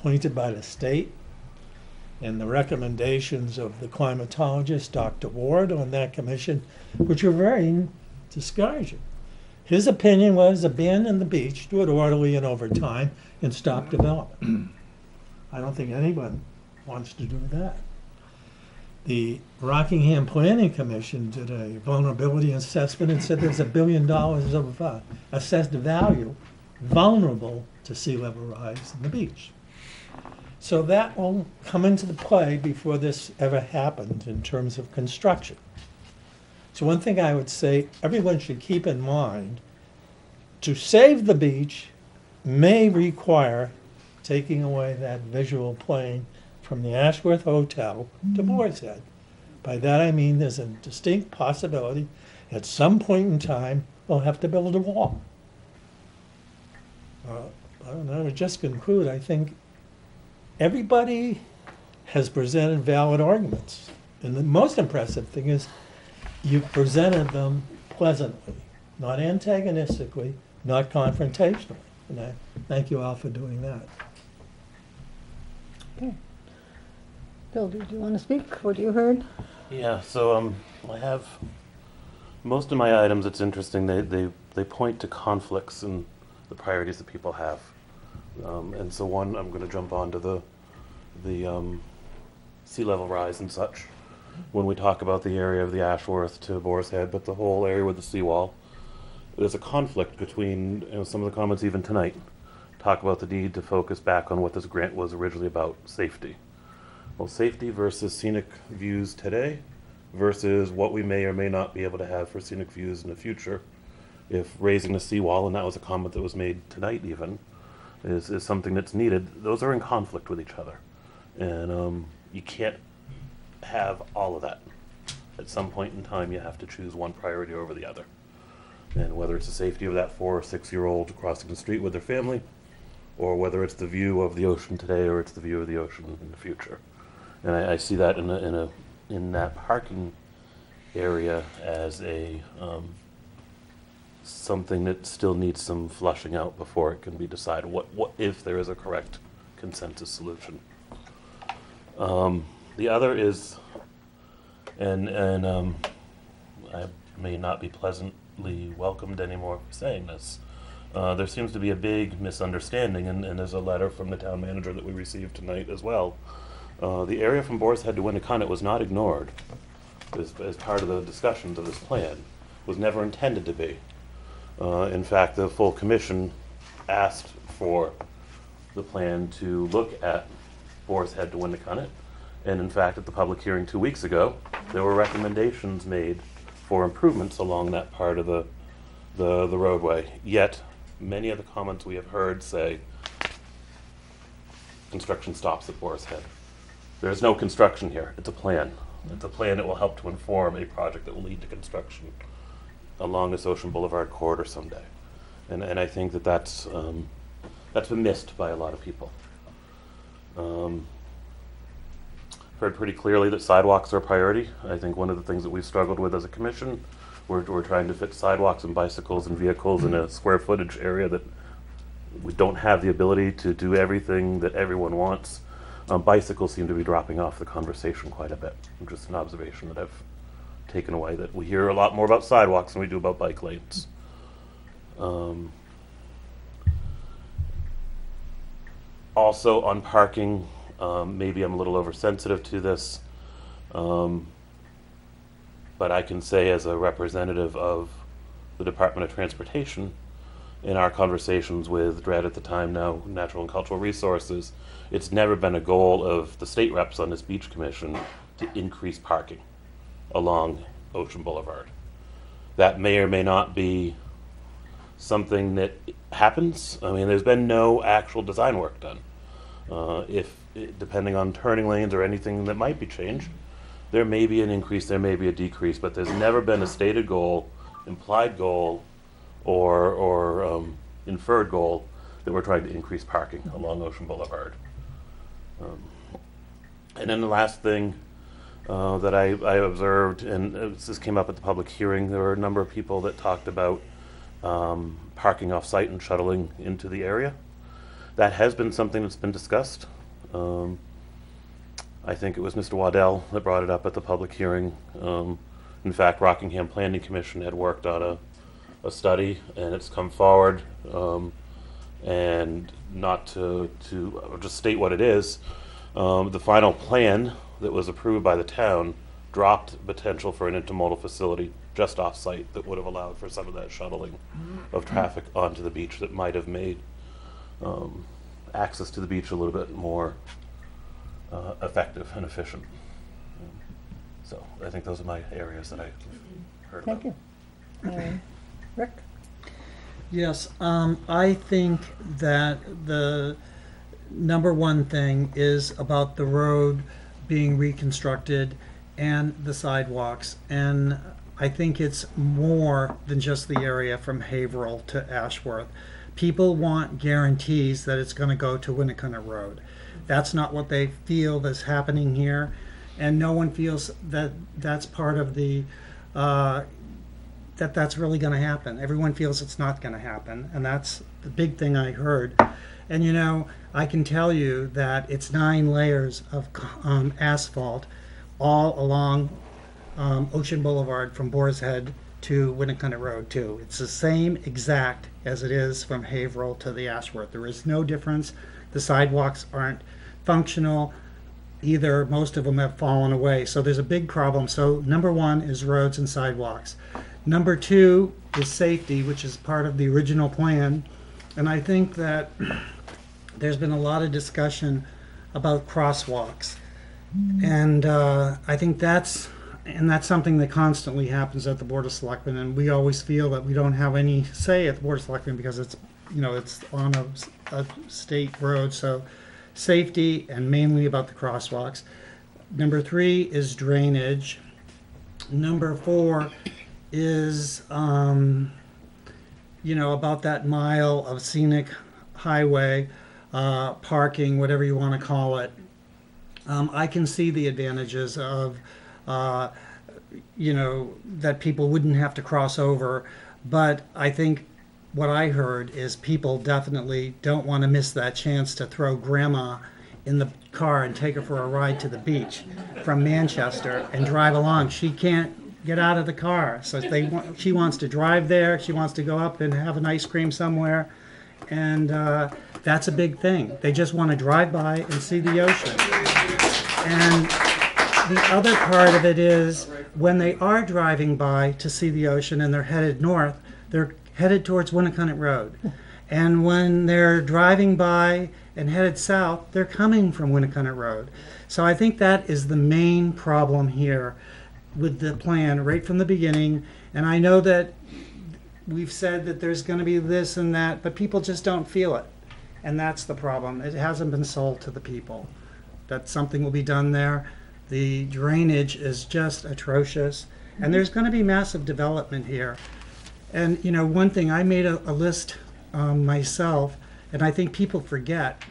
Speaker 19: appointed by the state, and the recommendations of the climatologist, Dr. Ward, on that commission, which were very discouraging. His opinion was abandon the beach, do it orderly and over time, and stop development. I don't think anyone wants to do that. The Rockingham Planning Commission did a vulnerability assessment and said there's a billion dollars of uh, assessed value vulnerable to sea level rise in the beach. So that will come into the play before this ever happened in terms of construction. So one thing I would say everyone should keep in mind, to save the beach may require taking away that visual plane from the Ashworth Hotel to Boar's Head. By that I mean there's a distinct possibility at some point in time we'll have to build a wall. Uh, I don't know, to just conclude, I think everybody has presented valid arguments. And the most impressive thing is you presented them pleasantly, not antagonistically, not confrontationally. And I thank you all for doing that.
Speaker 1: Okay. Bill, did you want to speak? What you heard?
Speaker 16: Yeah, so um, I have most of my items. It's interesting. They they they point to conflicts and the priorities that people have. Um, and so one, I'm going to jump onto the the um, sea level rise and such. When we talk about the area of the Ashworth to Boar's Head, but the whole area with the seawall, there's a conflict between you know, some of the comments even tonight. Talk about the need to focus back on what this grant was originally about: safety. Well, safety versus scenic views today versus what we may or may not be able to have for scenic views in the future. If raising the seawall, and that was a comment that was made tonight even, is, is something that's needed, those are in conflict with each other. And um, you can't have all of that. At some point in time, you have to choose one priority over the other. And whether it's the safety of that four or six-year-old crossing the street with their family, or whether it's the view of the ocean today or it's the view of the ocean in the future. And I, I see that in a, in a, in that parking area as a, um, something that still needs some flushing out before it can be decided what, what, if there is a correct consensus solution. Um, the other is, and, and, um, I may not be pleasantly welcomed anymore for saying this. Uh, there seems to be a big misunderstanding, and, and there's a letter from the town manager that we received tonight as well. Uh, the area from Boar's Head to Winnacunnet was not ignored as, as part of the discussions of this plan, was never intended to be. Uh, in fact, the full commission asked for the plan to look at Boar's Head to Winnacunnet. And in fact, at the public hearing two weeks ago, there were recommendations made for improvements along that part of the, the, the roadway. Yet, many of the comments we have heard say, construction stops at Boar's Head. There's no construction here, it's a plan. It's a plan that will help to inform a project that will lead to construction along this Ocean Boulevard corridor someday. And, and I think that that's, um, that's been missed by a lot of people. Um, heard pretty clearly that sidewalks are a priority. I think one of the things that we've struggled with as a commission, we're, we're trying to fit sidewalks and bicycles and vehicles in a square footage area that we don't have the ability to do everything that everyone wants. Um, bicycles seem to be dropping off the conversation quite a bit. Just an observation that I've taken away that we hear a lot more about sidewalks than we do about bike lanes. Um, also on parking, um, maybe I'm a little oversensitive to this, um, but I can say as a representative of the Department of Transportation, in our conversations with DRED at the time now, Natural and Cultural Resources, it's never been a goal of the state reps on this beach commission to increase parking along Ocean Boulevard. That may or may not be something that happens. I mean, there's been no actual design work done. Uh, if, depending on turning lanes or anything that might be changed, there may be an increase, there may be a decrease, but there's never been a stated goal, implied goal, or, or um, inferred goal that we're trying to increase parking along Ocean Boulevard. Um, and then the last thing uh, that I, I observed, and this came up at the public hearing, there were a number of people that talked about um, parking off-site and shuttling into the area. That has been something that's been discussed. Um, I think it was Mr. Waddell that brought it up at the public hearing. Um, in fact, Rockingham Planning Commission had worked on a, a study, and it's come forward. Um, and not to, to just state what it is, um, the final plan that was approved by the town dropped potential for an intermodal facility just off-site that would have allowed for some of that shuttling of traffic onto the beach that might have made um, access to the beach a little bit more uh, effective and efficient. So I think those are my areas that I heard
Speaker 2: Thank
Speaker 16: about.
Speaker 2: Thank you. Uh, Rick?
Speaker 20: Yes, um, I think that the number one thing is about the road being reconstructed and the sidewalks. And I think it's more than just the area from Haverhill to Ashworth. People want guarantees that it's going to go to Winnacunnet Road. That's not what they feel is happening here, and no one feels that that's part of the uh, that that's really going to happen. Everyone feels it's not going to happen, and that's the big thing I heard. And you know, I can tell you that it's nine layers of um, asphalt all along um, Ocean Boulevard from Boar's Head to Winnacunnet Road too. It's the same exact as it is from Haverhill to the Ashworth. There is no difference. The sidewalks aren't functional either. Most of them have fallen away. So there's a big problem. So number one is roads and sidewalks. Number two is safety, which is part of the original plan. And I think that there's been a lot of discussion about crosswalks. And uh, I think that's and that's something that constantly happens at the Board of Selectmen, and we always feel that we don't have any say at the Board of Selectmen because it's, you know, it's on a, a state road, so safety and mainly about the crosswalks. Number three is drainage. Number four is um, you know, about that mile of scenic highway, uh, parking, whatever you want to call it, um, I can see the advantages of, uh, you know, that people wouldn't have to cross over. But I think what I heard is people definitely don't want to miss that chance to throw grandma in the car and take her for a ride to the beach from Manchester and drive along. She can't get out of the car, so they want, she wants to drive there. She wants to go up and have an ice cream somewhere, and uh, that's a big thing. They just want to drive by and see the ocean. And the other part of it is when they are driving by to see the ocean and they're headed north, they're headed towards Winnacunnet Road. And when they're driving by and headed south, they're coming from Winnacunnet Road. So I think that is the main problem here with the plan right from the beginning. And I know that we've said that there's going to be this and that, but people just don't feel it. And that's the problem. It hasn't been sold to the people that something will be done there. The drainage is just atrocious. And there's going to be massive development here. And, you know, one thing, I made a, a list um, myself, and I think people forget.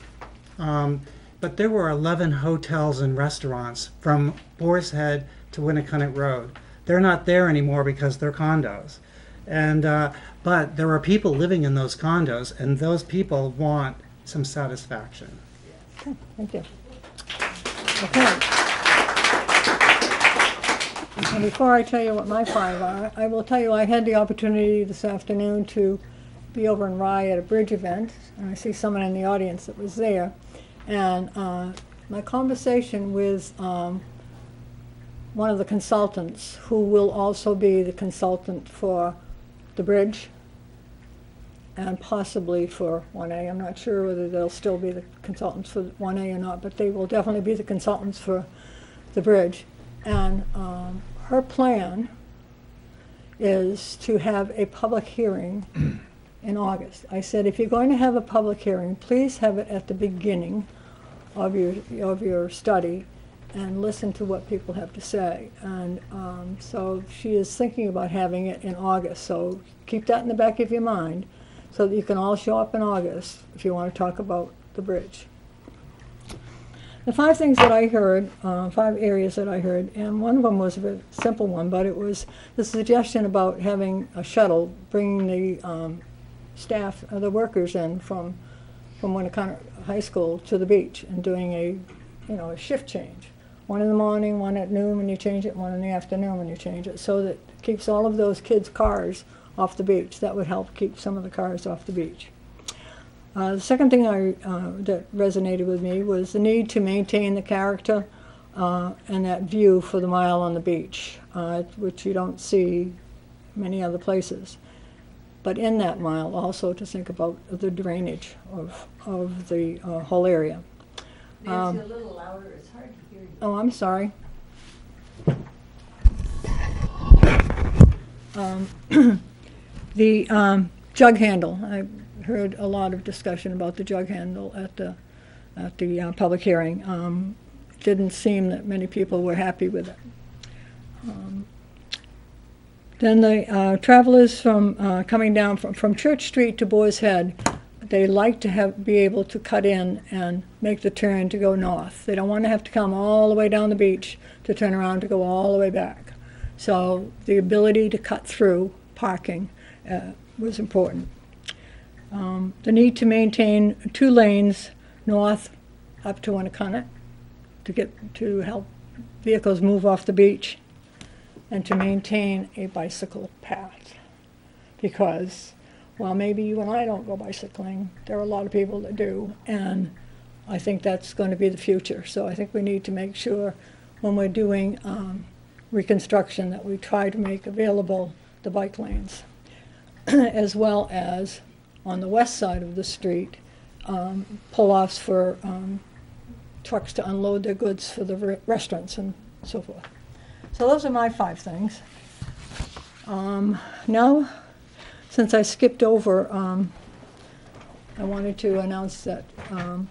Speaker 20: Um, but there were 11 hotels and restaurants from Boar's Head to Winnacunnet Road. They're not there anymore because they're condos. And, uh, but there are people living in those condos, and those people want some satisfaction.
Speaker 1: Thank you. Okay. And before I tell you what my five are, I will tell you I had the opportunity this afternoon to be over in Rye at a bridge event, and I see someone in the audience that was there. And uh, my conversation with um, one of the consultants, who will also be the consultant for the bridge and possibly for 1A. I'm not sure whether they'll still be the consultants for 1A or not, but they will definitely be the consultants for the bridge. And um, her plan is to have a public hearing [clears throat] in August. I said, if you're going to have a public hearing, please have it at the beginning of your, of your study and listen to what people have to say. And um, so she is thinking about having it in August. So keep that in the back of your mind so that you can all show up in August if you want to talk about the bridge. The five things that I heard, uh, five areas that I heard, and one of them was a very simple one, but it was the suggestion about having a shuttle bringing the um, staff, uh, the workers in from from Winnacunnet High School to the beach and doing a, you know, a shift change. One in the morning, one at noon when you change it, one in the afternoon when you change it, so that it keeps all of those kids' cars off the beach. That would help keep some of the cars off the beach. Uh, the second thing I, uh, that resonated with me was the need to maintain the character uh, and that view for the mile on the beach, uh, which you don't see many other places. But in that mile, also to think about the drainage of, of the uh, whole area. Um,
Speaker 2: a little louder,
Speaker 1: Oh, I'm sorry. Um, [clears throat] the um, jug handle. I heard a lot of discussion about the jug handle at the at the uh, public hearing. Um, didn't seem that many people were happy with it. Um, then the uh, travelers from uh, coming down from, from Church Street to Boar's Head, they like to have be able to cut in and make the turn to go north. They don't want to have to come all the way down the beach to turn around to go all the way back. So the ability to cut through parking uh, was important. Um, the need to maintain two lanes north up to Winnacunnet to get to help vehicles move off the beach and to maintain a bicycle path. Because while maybe you and I don't go bicycling, there are a lot of people that do, and I think that's going to be the future. So I think we need to make sure when we're doing um, reconstruction that we try to make available the bike lanes, [clears throat] as well as on the west side of the street, um, pull-offs for um, trucks to unload their goods for the re- restaurants and so forth. So those are my five things. Um, now, since I skipped over, um, I wanted to announce that um,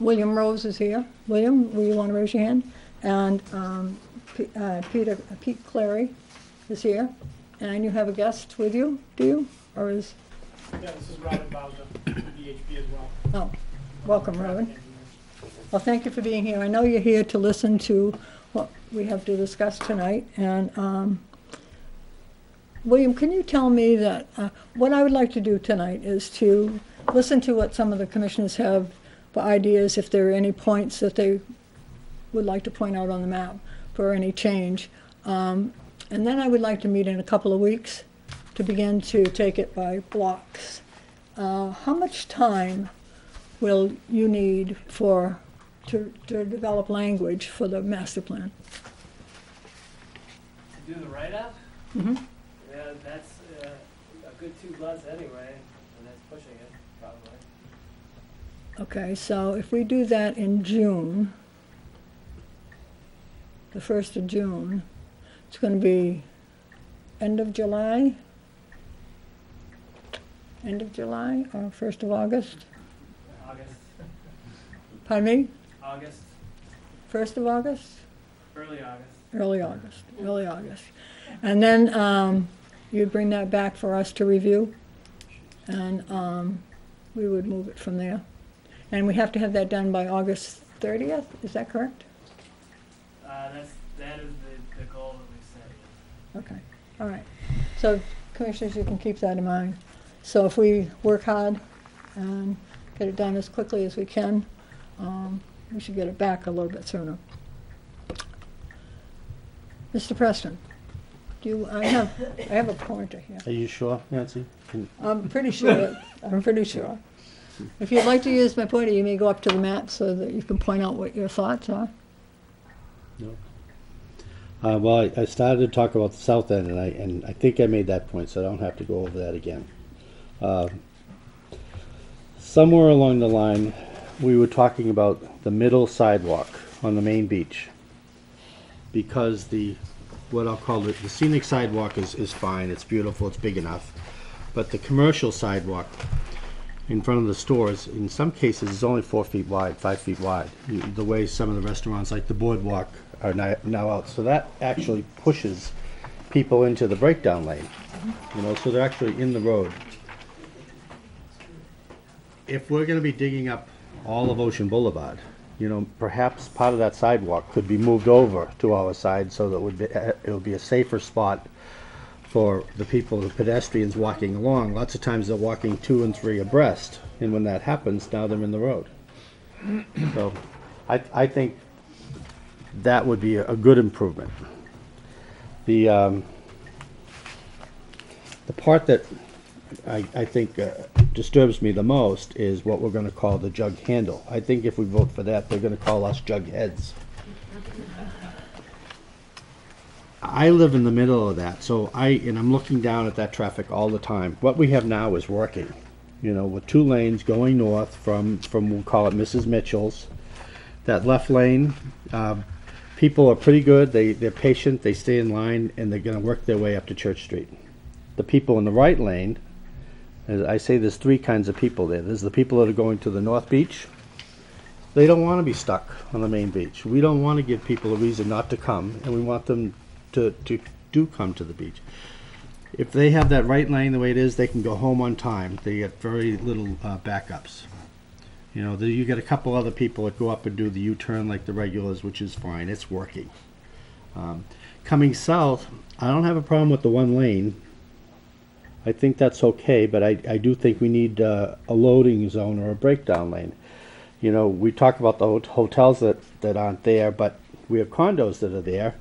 Speaker 1: William Rose is here. William, will you want to raise your hand? And um, P- uh, Peter, Pete Clary is here. And you have a guest with you, do you? or is,
Speaker 10: Yeah, this is Robin Bowser, VHB as well.
Speaker 1: oh, welcome, Robin. Well, thank you for being here. I know you're here to listen to what we have to discuss tonight, and, um, William, can you tell me that, uh, what I would like to do tonight is to listen to what some of the commissioners have for ideas, if there are any points that they would like to point out on the map for any change. Um, and then I would like to meet in a couple of weeks to begin to take it by blocks. Uh, how much time will you need for, to, to develop language for the master plan?
Speaker 21: To do the write-up?
Speaker 1: Mm.
Speaker 21: Yeah, that's uh, a good two months anyway, and that's pushing it, probably.
Speaker 1: Okay, so if we do that in June, the first of June, it's gonna be end of July? End of July or first of August?
Speaker 21: August,
Speaker 1: Pardon me?
Speaker 21: August,
Speaker 1: First of August?
Speaker 21: early August.
Speaker 1: Early August, early August. And then, um, you'd bring that back for us to review? And, um, we would move it from there. And we have to have that done by August thirtieth, is that correct?
Speaker 21: Uh, that's, that is the, the goal that we set.
Speaker 1: Okay, all right. So commissioners, you can keep that in mind. So if we work hard and get it done as quickly as we can, um, we should get it back a little bit sooner. Mr. Preston, do you, I have, I have a pointer here.
Speaker 17: Are you sure, Nancy? Can-
Speaker 1: I'm pretty sure, I'm pretty sure. If you'd like to use my pointer, you may go up to the map so that you can point out what your thoughts are.
Speaker 17: No. Uh, well, I, I started to talk about the south end, and I, and I think I made that point, so I don't have to go over that again. Uh, Somewhere along the line, we were talking about the middle sidewalk on the main beach. Because the, what I'll call it, the scenic sidewalk is, is fine, it's beautiful, it's big enough. But the commercial sidewalk in front of the stores, in some cases, is only four feet wide, five feet wide. The way some of the restaurants, like the Boardwalk, are now, now out. So that actually pushes people into the breakdown lane. You know, so they're actually in the road. If we're gonna be digging up all of Ocean Boulevard, you know, perhaps part of that sidewalk could be moved over to our side so that it would be, uh, it would be a safer spot for the people, the pedestrians walking along. Lots of times they're walking two and three abreast, and when that happens, now they're in the road. So, I, I think that would be a, good improvement. The, um, the part that I, I think uh, disturbs me the most is what we're gonna call the jug handle. I think if we vote for that, they're gonna call us jug heads. I live in the middle of that, so I, and I'm looking down at that traffic all the time. What we have now is working, you know, with two lanes going north from, from, we'll call it Mrs. Mitchell's. That left lane, um, people are pretty good, they, they're patient, they stay in line, and they're gonna work their way up to Church Street. The people in the right lane, as I say there's three kinds of people there. There's the people that are going to the North Beach. They don't want to be stuck on the main beach. We don't want to give people a reason not to come, and we want them to, to do come to the beach. If they have that right lane the way it is, they can go home on time. They get very little uh, backups. You know, the, you get a couple other people that go up and do the U-turn like the regulars, which is fine. It's working. Um, coming south, I don't have a problem with the one lane. I think that's okay, but I, I do think we need uh, a loading zone or a breakdown lane. You know, we talk about the hotels that, that aren't there, but we have condos that are there.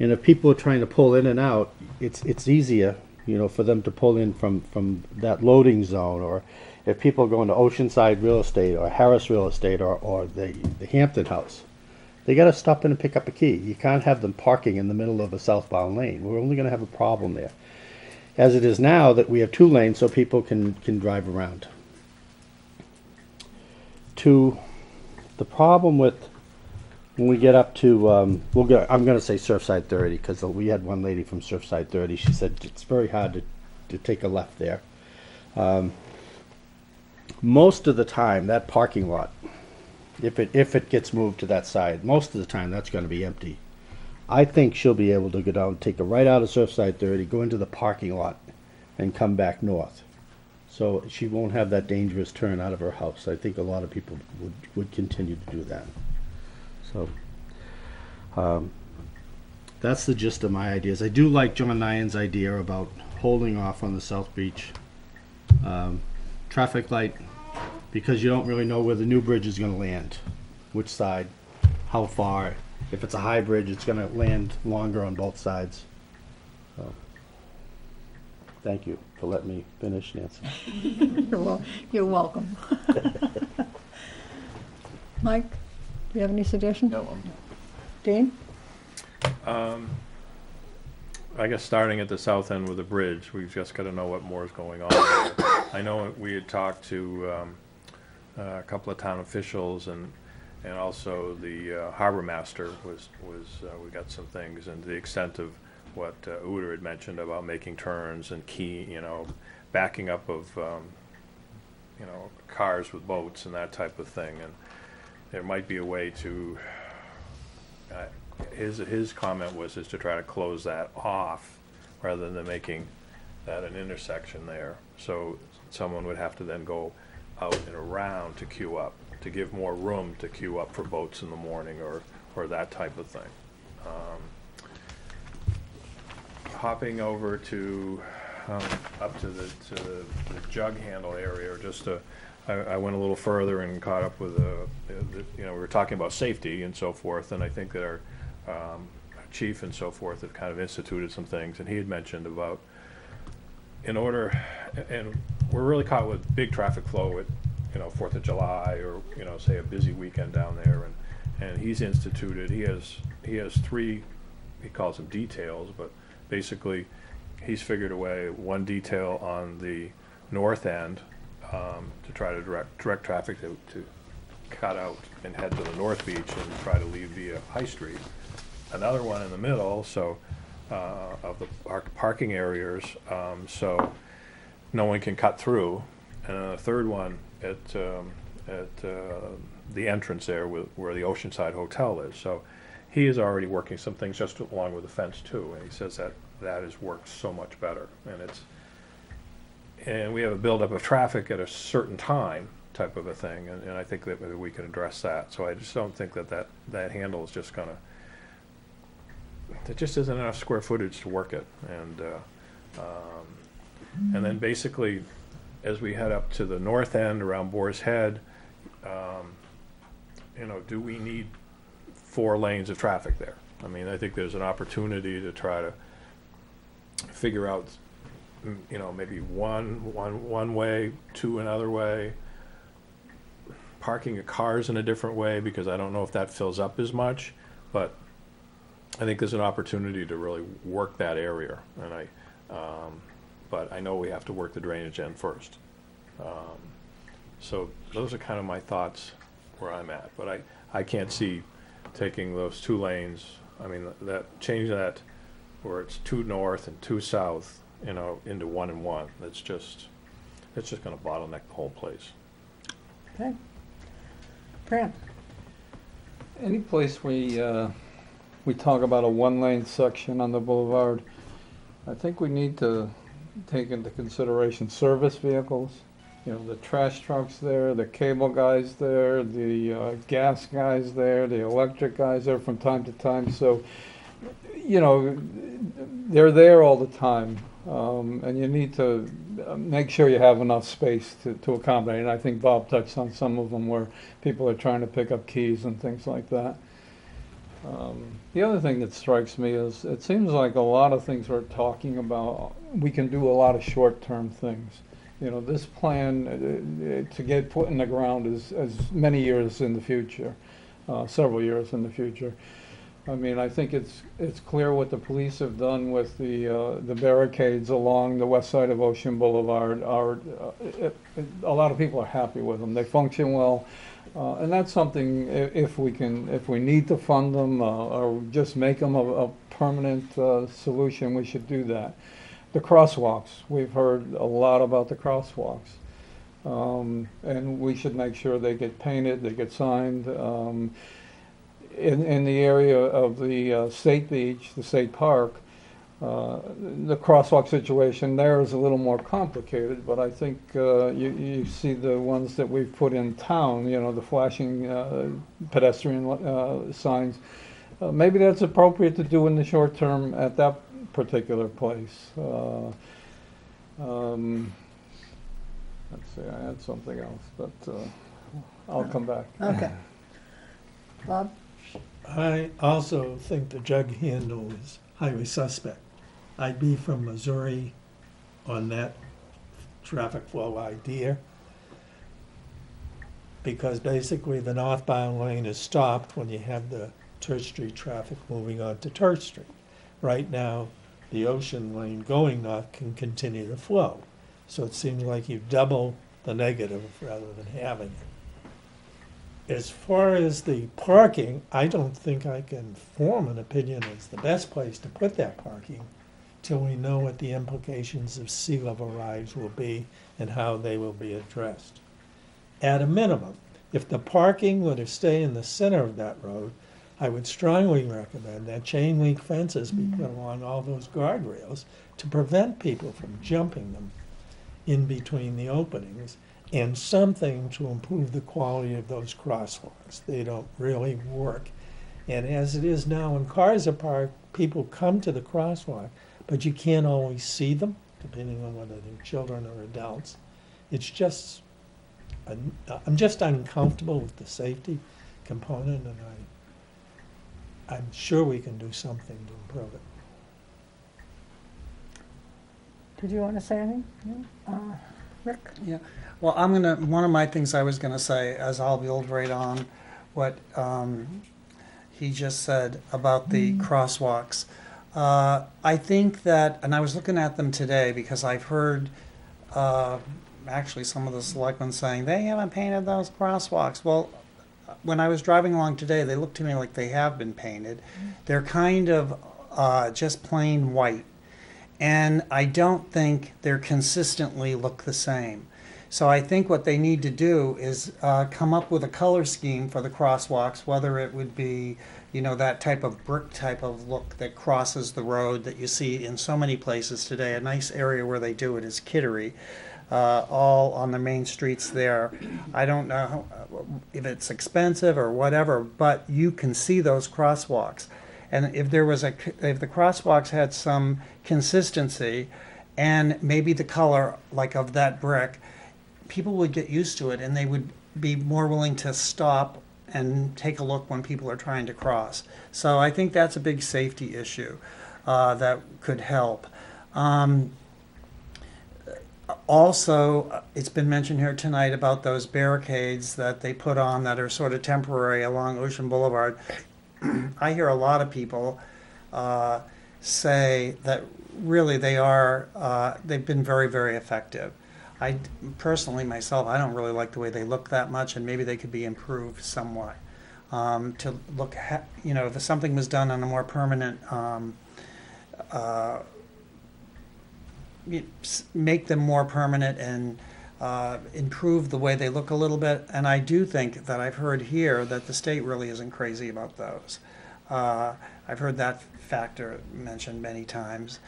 Speaker 17: And if people are trying to pull in and out, it's, it's easier, you know, for them to pull in from, from that loading zone. Or if people are going to Oceanside Real Estate or Harris Real Estate or, or the, the Hampton House, they gotta stop in and pick up a key. You can't have them parking in the middle of a southbound lane. We're only gonna have a problem there as it is now that we have two lanes so people can, can drive around. To the problem with when we get up to, um, we'll I'm gonna say Surfside thirty, cause we had one lady from Surfside thirty, she said it's very hard to, to take a left there. Um, most of the time, that parking lot, if it, if it gets moved to that side, most of the time, that's gonna be empty. I think she'll be able to go down, take a right out of Surfside thirty, go into the parking lot, and come back north. So she won't have that dangerous turn out of her house. I think a lot of people would, would continue to do that. So, um, that's the gist of my ideas. I do like John Nyan's idea about holding off on the South Beach um, traffic light because you don't really know where the new bridge is going to land, which side, how far. If it's a high bridge, it's going to land longer on both sides. So, thank you for letting me finish, Nancy. [laughs]
Speaker 1: You're wel- You're welcome. [laughs] Mike, do you have any suggestions? No. Dean?
Speaker 9: Um, I guess starting at the south end with the bridge, we've just got to know what more is going on there. [coughs] I know we had talked to um, uh, a couple of town officials and, and also the uh, harbor master was, was, uh, we got some things and the extent of what uh, Uder had mentioned about making turns and key, you know, backing up of, um, you know, cars with boats and that type of thing. And there might be a way to, uh, his, his comment was is to try to close that off rather than making that an intersection there. So someone would have to then go out and around to queue up, to give more room to queue up for boats in the morning or, or that type of thing. Um, Hopping over to, um, up to the, to the jug handle area, or just to, I, I went a little further and caught up with the- you know, we were talking about safety and so forth, and I think that our, um, chief and so forth have kind of instituted some things, and he had mentioned about, in order, and we're really caught with big traffic flow at, you know, Fourth of July, or, you know, say a busy weekend down there, and, and he's instituted, he has, he has three, he calls them details, but basically, he's figured a way, one detail on the north end, um, to try to direct, direct traffic to, to cut out and head to the North Beach and try to leave via High Street. Another one in the middle, so, uh, of the park, parking areas, um, so no one can cut through. And then a third one at, um, at, uh, the entrance there with, where the Oceanside Hotel is. So he is already working some things just along with the fence too, and he says that that has worked so much better. And it's, and we have a buildup of traffic at a certain time type of a thing, and, and I think that maybe we can address that. So I just don't think that that, that handle is just gonna, there just isn't enough square footage to work it, and, uh, um, and then basically, as we head up to the north end around Boar's Head, um, you know, do we need four lanes of traffic there? I mean, I think there's an opportunity to try to figure out, mm, you know, maybe one, one, one way, two another way, parking of cars in a different way, because I don't know if that fills up as much, but I think there's an opportunity to really work that area, and I, um, but I know we have to work the drainage end first. Um, So those are kind of my thoughts where I'm at, but I, I can't see taking those two lanes, I mean, that, change that where it's two north and two south, you know, into one and one, that's just, it's just gonna bottleneck the whole place.
Speaker 1: Okay. Fran?
Speaker 11: Any place we, uh, we talk about a one-lane section on the boulevard, I think we need to take into consideration service vehicles. You know, the trash trucks there, the cable guys there, the, uh, gas guys there, the electric guys there from time to time, so, you know, they're there all the time. Um, and you need to uh, make sure you have enough space to, to accommodate. And I think Bob touched on some of them where people are trying to pick up keys and things like that. Um, the other thing that strikes me is it seems like a lot of things we're talking about, we can do a lot of short-term things. You know, this plan uh, uh, to get put in the ground is, is many years in the future, uh, several years in the future. I mean, I think it's, it's clear what the police have done with the, uh, the barricades along the west side of Ocean Boulevard are, uh, a lot of people are happy with them. They function well. Uh, and that's something, if we can, if we need to fund them, or just make them a, a permanent, solution, we should do that. The crosswalks, we've heard a lot about the crosswalks. Um, and we should make sure they get painted, they get signed. Um, in, in the area of the uh, State Beach, the State Park, Uh, The crosswalk situation there is a little more complicated, but I think uh, you, you see the ones that we've put in town, you know, the flashing uh, pedestrian uh, signs. Uh, Maybe that's appropriate to do in the short term at that particular place. Uh, um, Let's see, I had something else, but uh, I'll come back.
Speaker 1: Okay. Bob?
Speaker 19: I also think the jug handle is highly suspect. I'd be from Missouri on that traffic flow idea. Because basically the northbound lane is stopped when you have the Church Street traffic moving on to Church Street. Right now, the ocean lane going north can continue to flow. So it seems like you double the negative rather than having it. As far as the parking, I don't think I can form an opinion as the best place to put that parking till we know what the implications of sea level rise will be and how they will be addressed. At a minimum, if the parking were to stay in the center of that road, I would strongly recommend that chain link fences be put along all those guardrails to prevent people from jumping them in between the openings and something to improve the quality of those crosswalks. They don't really work. And as it is now, when cars are parked, people come to the crosswalk, but you can't always see them, depending on whether they're children or adults. It's just, I'm just uncomfortable with the safety component, and I, I'm sure we can do something to improve it.
Speaker 1: Did you want to say anything? No? Uh, Rick?
Speaker 20: Yeah, well, I'm gonna, one of my things I was gonna say, as I'll build right on what um, he just said about the crosswalks. Uh, I think that, and I was looking at them today because I've heard, uh, actually some of the selectmen saying, they haven't painted those crosswalks. Well, when I was driving along today, they looked to me like they have been painted. They're kind of uh, just plain white. And I don't think they're consistently look the same. So I think what they need to do is uh, come up with a color scheme for the crosswalks, whether it would be, you know, that type of brick type of look that crosses the road that you see in so many places today. A nice area where they do it is Kittery, uh, all on the main streets there. I don't know if it's expensive or whatever, but you can see those crosswalks. And if there was a, if the crosswalks had some consistency and maybe the color like of that brick, people would get used to it and they would be more willing to stop and take a look when people are trying to cross. So I think that's a big safety issue uh, that could help. Um, also, uh, it's been mentioned here tonight about those barricades that they put on that are sort of temporary along Ocean Boulevard. [clears throat] I hear a lot of people uh, say that really they are, uh, they've been very, very effective. I personally, myself, I don't really like the way they look that much, and maybe they could be improved somewhat. Um, to look, you know, if something was done on a more permanent, um, uh, make them more permanent and uh, improve the way they look a little bit. And I do think that I've heard here that the state really isn't crazy about those. Uh, I've heard that factor mentioned many times,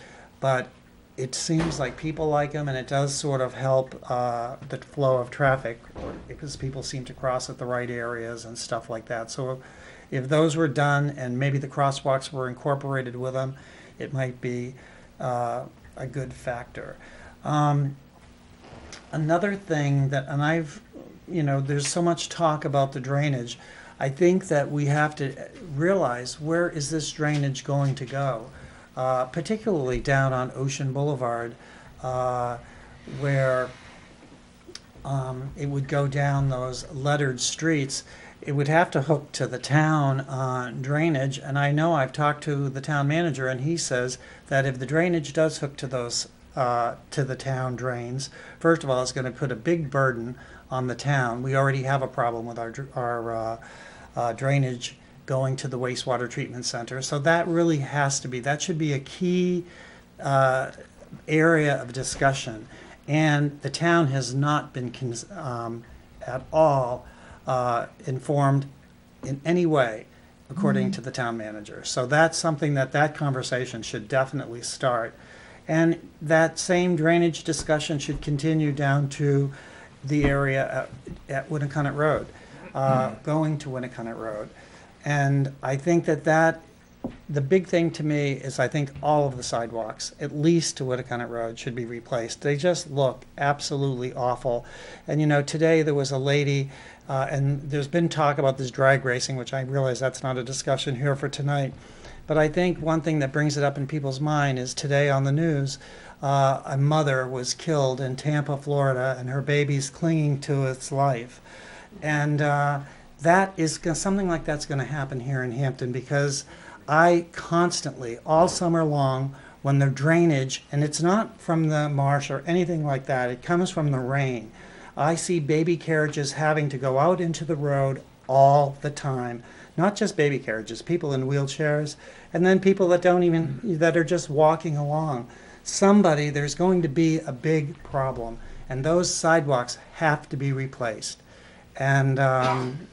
Speaker 20: but it seems like people like them, and it does sort of help uh, the flow of traffic because people seem to cross at the right areas and stuff like that. So, if those were done and maybe the crosswalks were incorporated with them, it might be uh, a good factor. Um, another thing that, and I've, you know, there's so much talk about the drainage. I think that we have to realize where is this drainage going to go, uh, particularly down on Ocean Boulevard, uh, where um, it would go down those lettered streets. It would have to hook to the town uh, drainage, and I know I've talked to the town manager, and he says that if the drainage does hook to those uh, to the town drains, first of all, it's going to put a big burden on the town. We already have a problem with our our uh, uh, drainage going to the wastewater treatment center, so that really has to be that should be a key uh, area of discussion. And the town has not been um, at all uh, informed in any way according to the town manager. So that's something that that conversation should definitely start. And that same drainage discussion should continue down to the area at, at Winnacunnet Road, uh, going to Winnacunnet Road. And I think that that, the big thing to me is I think all of the sidewalks, at least to Winnacunnet Road, should be replaced. They just look absolutely awful. And you know, today there was a lady, uh, and there's been talk about this drag racing, which I realize that's not a discussion here for tonight. But I think one thing that brings it up in people's mind is today on the news, uh, a mother was killed in Tampa, Florida, and her baby's clinging to its life. And uh, that is something like that's going to happen here in Hampton because I constantly, all summer long, when the drainage, and it's not from the marsh or anything like that, it comes from the rain. I see baby carriages having to go out into the road all the time. Not just baby carriages, people in wheelchairs, and then people that don't even, that are just walking along. Somebody, there's going to be a big problem, and those sidewalks have to be replaced. And, um,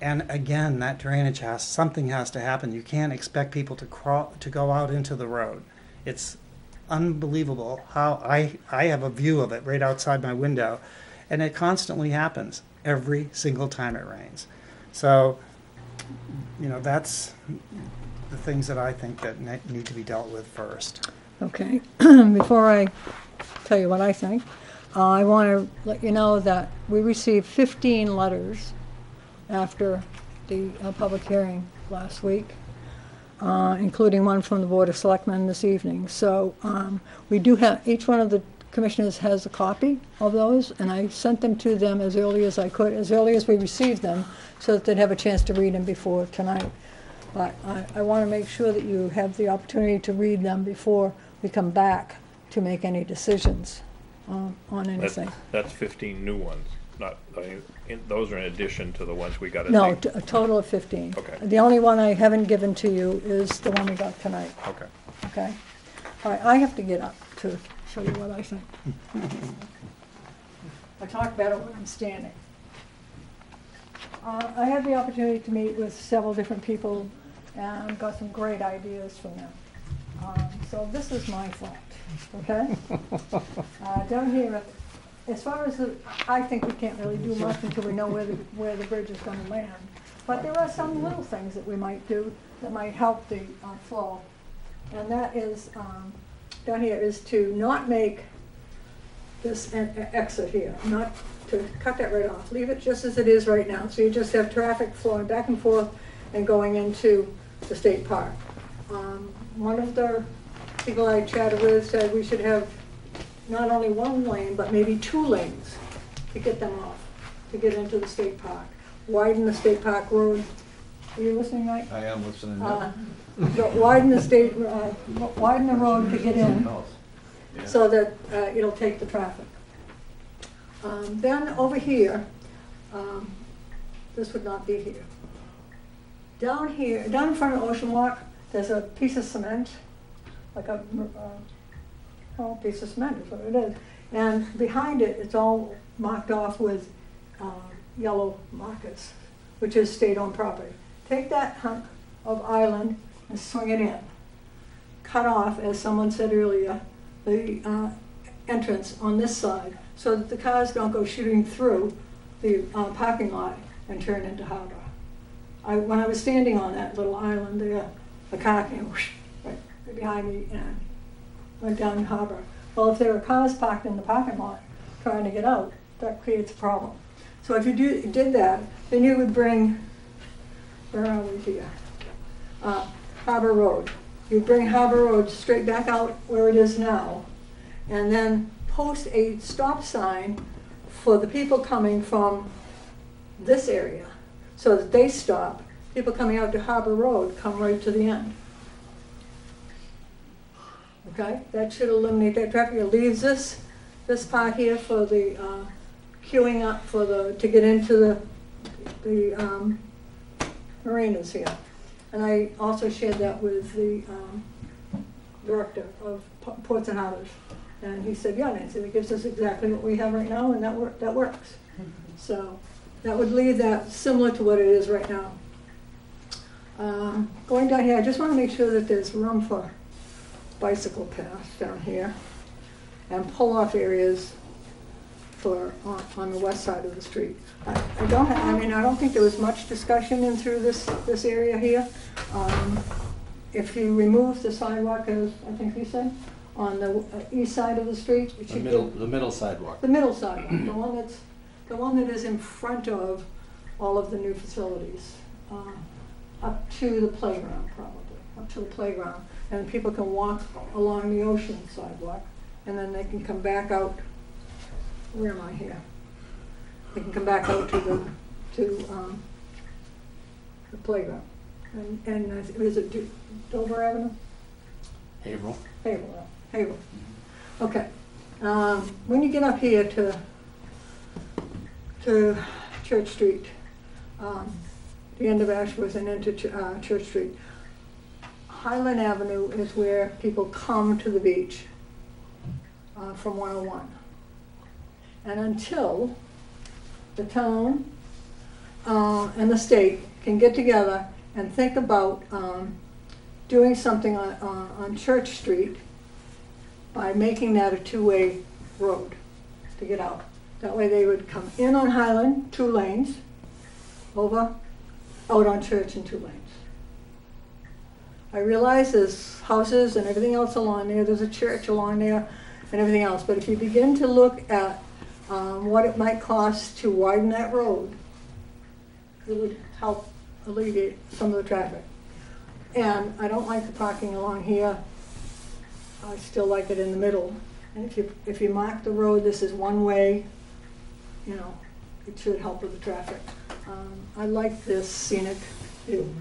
Speaker 20: and again, that drainage has, something has to happen. You can't expect people to crawl, to go out into the road. It's unbelievable how I, I have a view of it right outside my window, and it constantly happens every single time it rains. So, you know, that's the things that I think that ne- need to be dealt with first.
Speaker 1: Okay, [clears throat] before I tell you what I think, uh, I want to let you know that we received 15 letters after the uh, public hearing last week, uh, including one from the Board of Selectmen this evening. So um, we do have, each one of the commissioners has a copy of those, and I sent them to them as early as I could, as early as we received them, so that they'd have a chance to read them before tonight. But I, I want to make sure that you have the opportunity to read them before we come back to make any decisions um, on
Speaker 9: That's,
Speaker 1: anything.
Speaker 9: that's fifteen new ones, not, I mean, in- those are in addition to the ones we got. at
Speaker 1: No,
Speaker 9: the-
Speaker 1: t- a total of 15.
Speaker 9: Okay.
Speaker 1: The only one I haven't given to you is the one we got tonight,
Speaker 9: Okay.
Speaker 1: okay? All right, I have to get up to show you what I think. I talk better when I'm standing. Uh, I had the opportunity to meet with several different people and got some great ideas from them. Um, So this is my thought, okay? [laughs] Uh, Down here, as far as, the- I think we can't really do much until we know where the, where the bridge is gonna land. But there are some little things that we might do that might help the uh, flow. And that is, um, down here, is to not make this an exit here, not to cut that right off. Leave it just as it is right now, so you just have traffic flowing back and forth and going into the state park. Um, One of the people I chatted with said we should have not only one lane, but maybe two lanes to get them off, to get into the state park. Widen the state park road. Are you listening, Mike?
Speaker 22: I am listening.
Speaker 1: Uh, Widen the state, uh, widen the road to get in, so that uh, it'll take the traffic. Um, Then over here, um, this would not be here. Down here, down in front of Ocean Walk, there's a piece of cement, like a, oh, piece of cement is what it is. And behind it, it's all marked off with uh, yellow markers, which is state-owned property. Take that hunk of island and swing it in. Cut off, as someone said earlier, the uh, entrance on this side, so that the cars don't go shooting through the uh, parking lot and turn into harbor. I, when I was standing on that little island there, a car came whoosh, right behind me and went down harbor. Well, if there are cars parked in the parking lot trying to get out, that creates a problem. So if you do, did that, then you would bring, where are we here? Uh, Harbor Road. You bring Harbor Road straight back out where it is now, and then post a stop sign for the people coming from this area, so that they stop. People coming out to Harbor Road come right to the end. Okay, that should eliminate that traffic. It leaves this, this part here for the, uh, queuing up for the, to get into the, the, um, marinas here. And I also shared that with the, um, director of P- Ports and Harbors. And he said, yeah, Nancy, that gives us exactly what we have right now, and that wor, that works. So, that would leave that similar to what it is right now. Um, Going down here, I just want to make sure that there's room for bicycle path down here and pull-off areas for, on, on the west side of the street. I I don't, ha- I mean, I don't think there was much discussion in through this, this area here. Um, If you remove the sidewalk, as I think you said, on the uh, east side of the street, it
Speaker 22: The
Speaker 1: should
Speaker 22: middle,
Speaker 1: give,
Speaker 22: the middle sidewalk.
Speaker 1: the middle sidewalk, the [clears throat] one that's, the one that is in front of all of the new facilities, uh, up to the playground probably, up to the playground. And people can walk along the ocean sidewalk, and then they can come back out, where am I here? They can come back out to the, to, um, the playground. And, and uh, is it Do- Dover Avenue?
Speaker 22: Haverhill.
Speaker 1: Haverhill, Haverhill. Okay. Um, when you get up here to, to Church Street, um, the end of Ashworth and into, Ch- uh, Church Street, Highland Avenue is where people come to the beach, uh, from one oh one. And until the town, uh, and the state can get together and think about, um, doing something on, on, on Church Street by making that a two-way road to get out. That way they would come in on Highland, two lanes, over, out on Church in two lanes. I realize there's houses and everything else along there, there's a church along there and everything else, but if you begin to look at, um, what it might cost to widen that road, it would help alleviate some of the traffic. And I don't like the parking along here. I still like it in the middle. And if you, if you mark the road, this is one way, you know, it should help with the traffic. Um, I like this scenic view.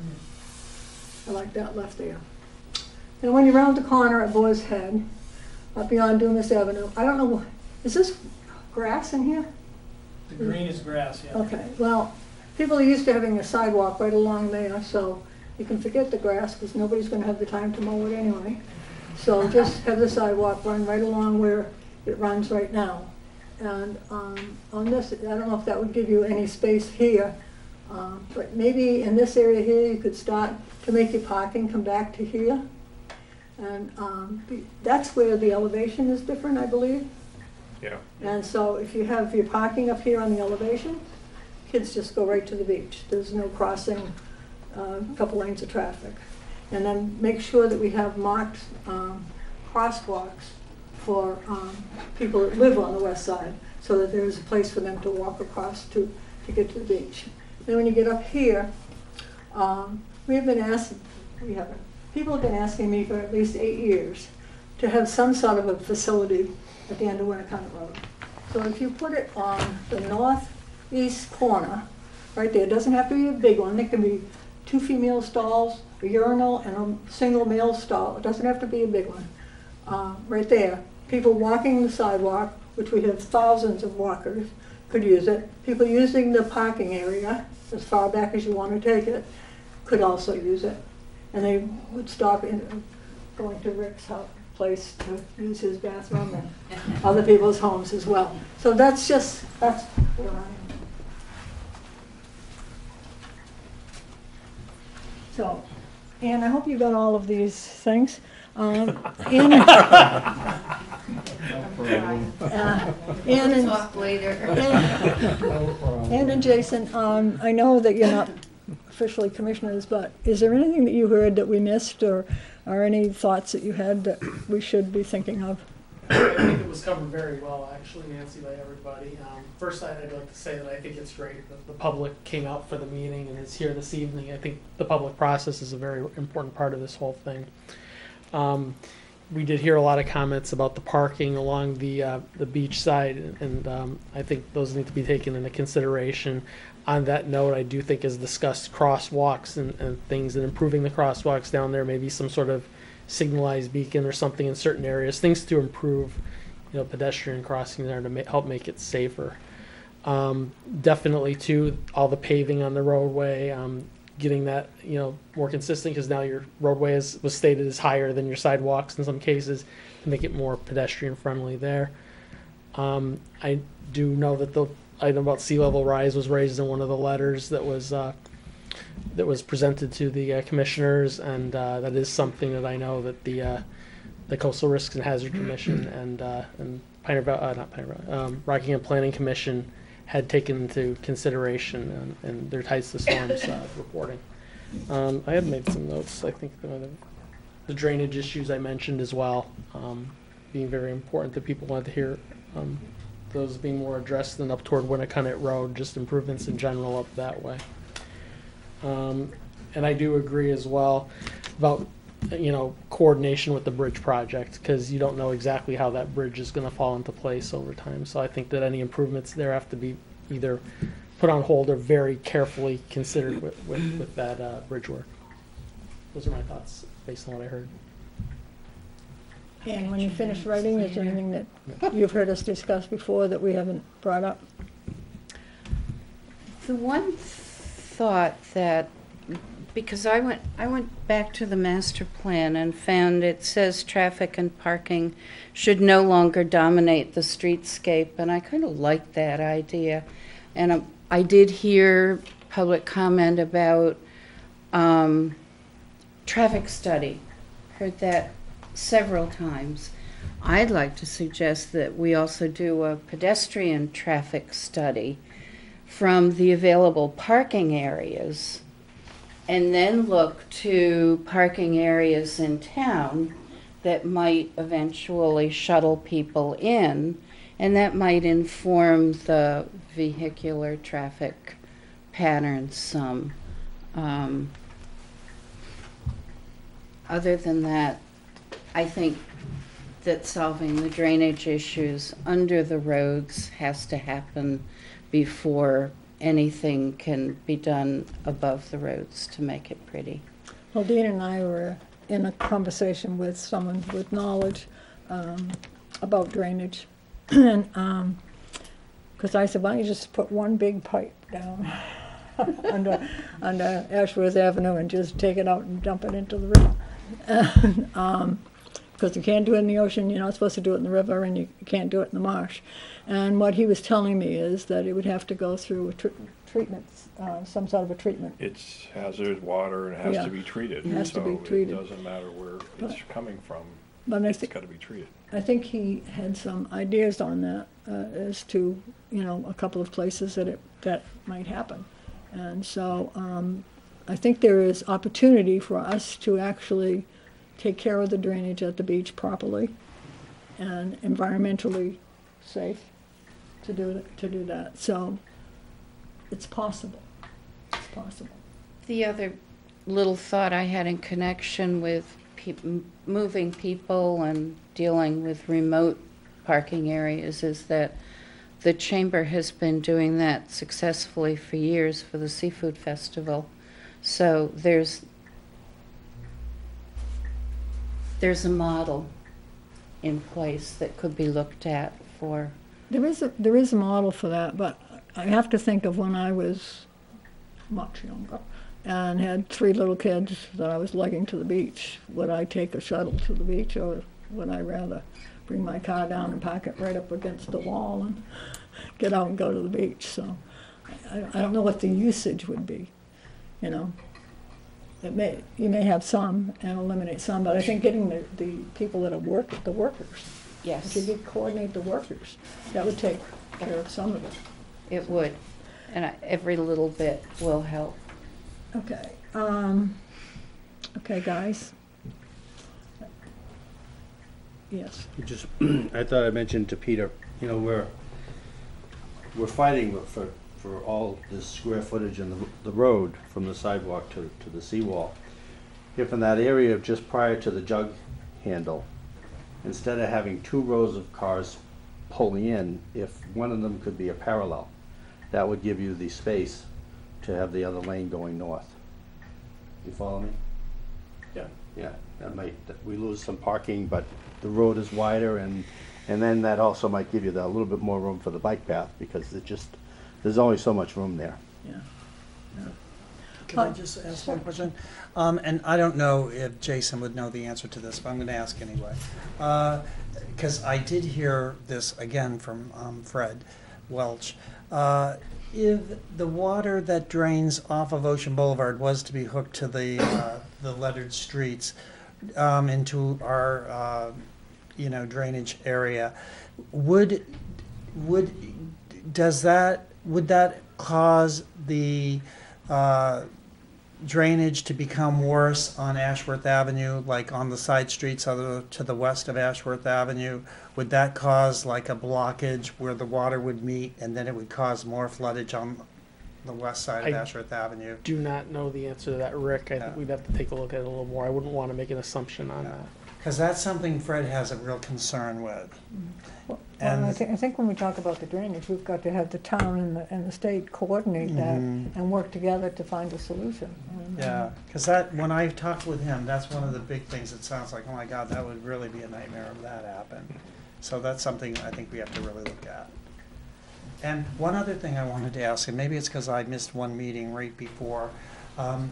Speaker 1: I like that left there. And when you round the corner at Boar's Head, up beyond Dumas Avenue, I don't know, is this grass in here?
Speaker 10: The green is grass, yeah.
Speaker 1: Okay, well, people are used to having a sidewalk right along there, so you can forget the grass, because nobody's gonna have the time to mow it anyway. So just have the sidewalk run right along where it runs right now. And, um, on this, I don't know if that would give you any space here, um, but maybe in this area here, you could start to make your parking come back to here. And, um, that's where the elevation is different, I believe.
Speaker 9: Yeah.
Speaker 1: And so if you have your parking up here on the elevation, kids just go right to the beach. There's no crossing, uh, a couple lanes of traffic. And then make sure that we have marked um, crosswalks for um, people that live on the west side, so that there's a place for them to walk across to, to get to the beach. Then when you get up here, um, we have been asked, we haven't, people have been asking me for at least eight years to have some sort of a facility at the end of Winnacunnet Road. So if you put it on the northeast corner, right there, it doesn't have to be a big one, it can be two female stalls, a urinal, and a single male stall, it doesn't have to be a big one. Uh, right there, people walking the sidewalk, which we have thousands of walkers, could use it. People using the parking area, as far back as you want to take it, could also use it. And they would stop in, going to Rick's house, place to use his bathroom and [laughs] other people's homes as well. So that's just, that's where I am. So, and I hope you got all of these things. Um, Ann, [laughs] uh, Ann and.
Speaker 23: Talk later.
Speaker 1: Ann and Jason, um, I know that you're not officially commissioners, but is there anything that you heard that we missed or, or any thoughts that you had that we should be thinking of?
Speaker 10: I think it was covered very well, actually, Nancy, by everybody. Um, first, I'd like to say that I think it's great that the public came out for the meeting and is here this evening. I think the public process is a very important part of this whole thing. Um, we did hear a lot of comments about the parking along the uh, the beach side, and um, I think those need to be taken into consideration. On that note, I do think, as discussed, crosswalks and, and things, and improving the crosswalks down there, maybe some sort of signalized beacon or something in certain areas, things to improve, you know, pedestrian crossing there to ma- help make it safer. Um, definitely, too, all the paving on the roadway, um, getting that you know more consistent because now your roadway is, was stated as higher than your sidewalks in some cases to make it more pedestrian friendly there. Um, I do know that the item about sea level rise was raised in one of the letters that was uh, that was presented to the uh, commissioners, and uh, that is something that I know that the uh, the Coastal Risks and Hazard Commission and uh, and Pioneer uh, not Pioneer um, Rockingham Planning Commission had taken into consideration in their Tides to Storms uh, reporting. Um, I had made some notes. I think the, the drainage issues I mentioned as well, um, being very important that people wanted to hear um, those being more addressed than up toward Winnacunnet Road, just improvements in general up that way. Um, and I do agree as well about, you know, coordination with the bridge project, because you don't know exactly how that bridge is gonna fall into place over time. So I think that any improvements there have to be either put on hold or very carefully considered with, with, with that, uh, bridge work. Those are my thoughts, based on what I heard.
Speaker 1: And when you finish writing, is there anything that you've heard us discuss before that we haven't brought up?
Speaker 5: The one thought that, because I went, I went back to the master plan and found it says traffic and parking should no longer dominate the streetscape, and I kind of like that idea. And um, I did hear public comment about um, traffic study. Heard that several times. I'd like to suggest that we also do a pedestrian traffic study from the available parking areas and then look to parking areas in town that might eventually shuttle people in and that might inform the vehicular traffic patterns some. Um, other than that, I think that solving the drainage issues under the roads has to happen before anything can be done above the roads to make it pretty.
Speaker 1: Well, Dean and I were in a conversation with someone with knowledge um, about drainage. [clears throat] And, um 'cause because I said, why don't you just put one big pipe down [laughs] under, under Ashworth Avenue and just take it out and dump it into the river? [laughs] And, um, because you can't do it in the ocean, you're not supposed to do it in the river, and you can't do it in the marsh. And what he was telling me is that it would have to go through a tr- treatment, uh, some sort of a treatment.
Speaker 9: It's hazardous water and it has
Speaker 1: Yeah.
Speaker 9: to be treated.
Speaker 1: It has to be treated.
Speaker 9: it doesn't matter where it's coming from,
Speaker 1: But I
Speaker 9: it's
Speaker 1: think,
Speaker 9: gotta be treated.
Speaker 1: I think he had some ideas on that, uh, as to, you know, a couple of places that it, that might happen. And so, um, I think there is opportunity for us to actually take care of the drainage at the beach properly and environmentally safe to do, to do that. So, it's possible, it's possible.
Speaker 5: The other little thought I had in connection with m moving people and dealing with remote parking areas is that the chamber has been doing that successfully for years for the seafood festival. So there's there's a model in place that could be looked at for
Speaker 1: There is a, there is a model for that, but I have to think of when I was much younger and had three little kids that I was lugging to the beach. Would I take a shuttle to the beach or would I rather bring my car down and park it right up against the wall and get out and go to the beach? So I, I don't know what the usage would be, you know. It may, you may have some and eliminate some, but I think getting the, the people that are work, the workers.
Speaker 5: Yes.
Speaker 1: If you could coordinate the workers, that would take care of some of it.
Speaker 5: it would and I, every little bit will help.
Speaker 1: Okay, um, okay, guys. Yes,
Speaker 17: You Just, [clears throat] I thought I mentioned to Peter, you know, we're, we're fighting for, for all this square footage in the, the road from the sidewalk to, to the seawall. If in that area just prior to the jug handle, instead of having two rows of cars pulling in, if one of them could be a parallel, that would give you the space to have the other lane going north. You follow me?
Speaker 9: Yeah.
Speaker 17: Yeah, that might, that- we lose some parking, but the road is wider and, and then that also might give you that, a little bit more room for the bike path because it just, there's only so much room there.
Speaker 1: yeah.
Speaker 20: Can I just ask one question? Um, and I don't know if Jason would know the answer to this, but I'm gonna ask anyway. Uh 'cause cause I did hear this again from, um, Fred Welch. Uh, if the water that drains off of Ocean Boulevard was to be hooked to the, uh, the lettered streets, um, into our, uh, you know, drainage area, would, would, does that, would that cause the, uh, drainage to become worse on Ashworth Avenue, like on the side streets other to the west of Ashworth Avenue? Would that cause like a blockage where the water would meet and then it would cause more floodage on the west side of
Speaker 10: I
Speaker 20: Ashworth Avenue?
Speaker 10: Do not know the answer to that, Rick. I think we'd have to take a look at it a little more. I wouldn't want to make an assumption on that.
Speaker 20: Because that's something Fred has a real concern with.
Speaker 1: Well, I
Speaker 20: And,
Speaker 1: think, I think when we talk about the drainage, we've got to have the town and the, and the state coordinate that
Speaker 20: Mhm.
Speaker 1: and work together to find a solution. And,
Speaker 20: yeah, because that, when I talked with him, that's one of the big things that sounds like, oh my God, that would really be a nightmare if that happened. So that's something I think we have to really look at. And one other thing I wanted to ask, and maybe it's because I missed one meeting right before. um,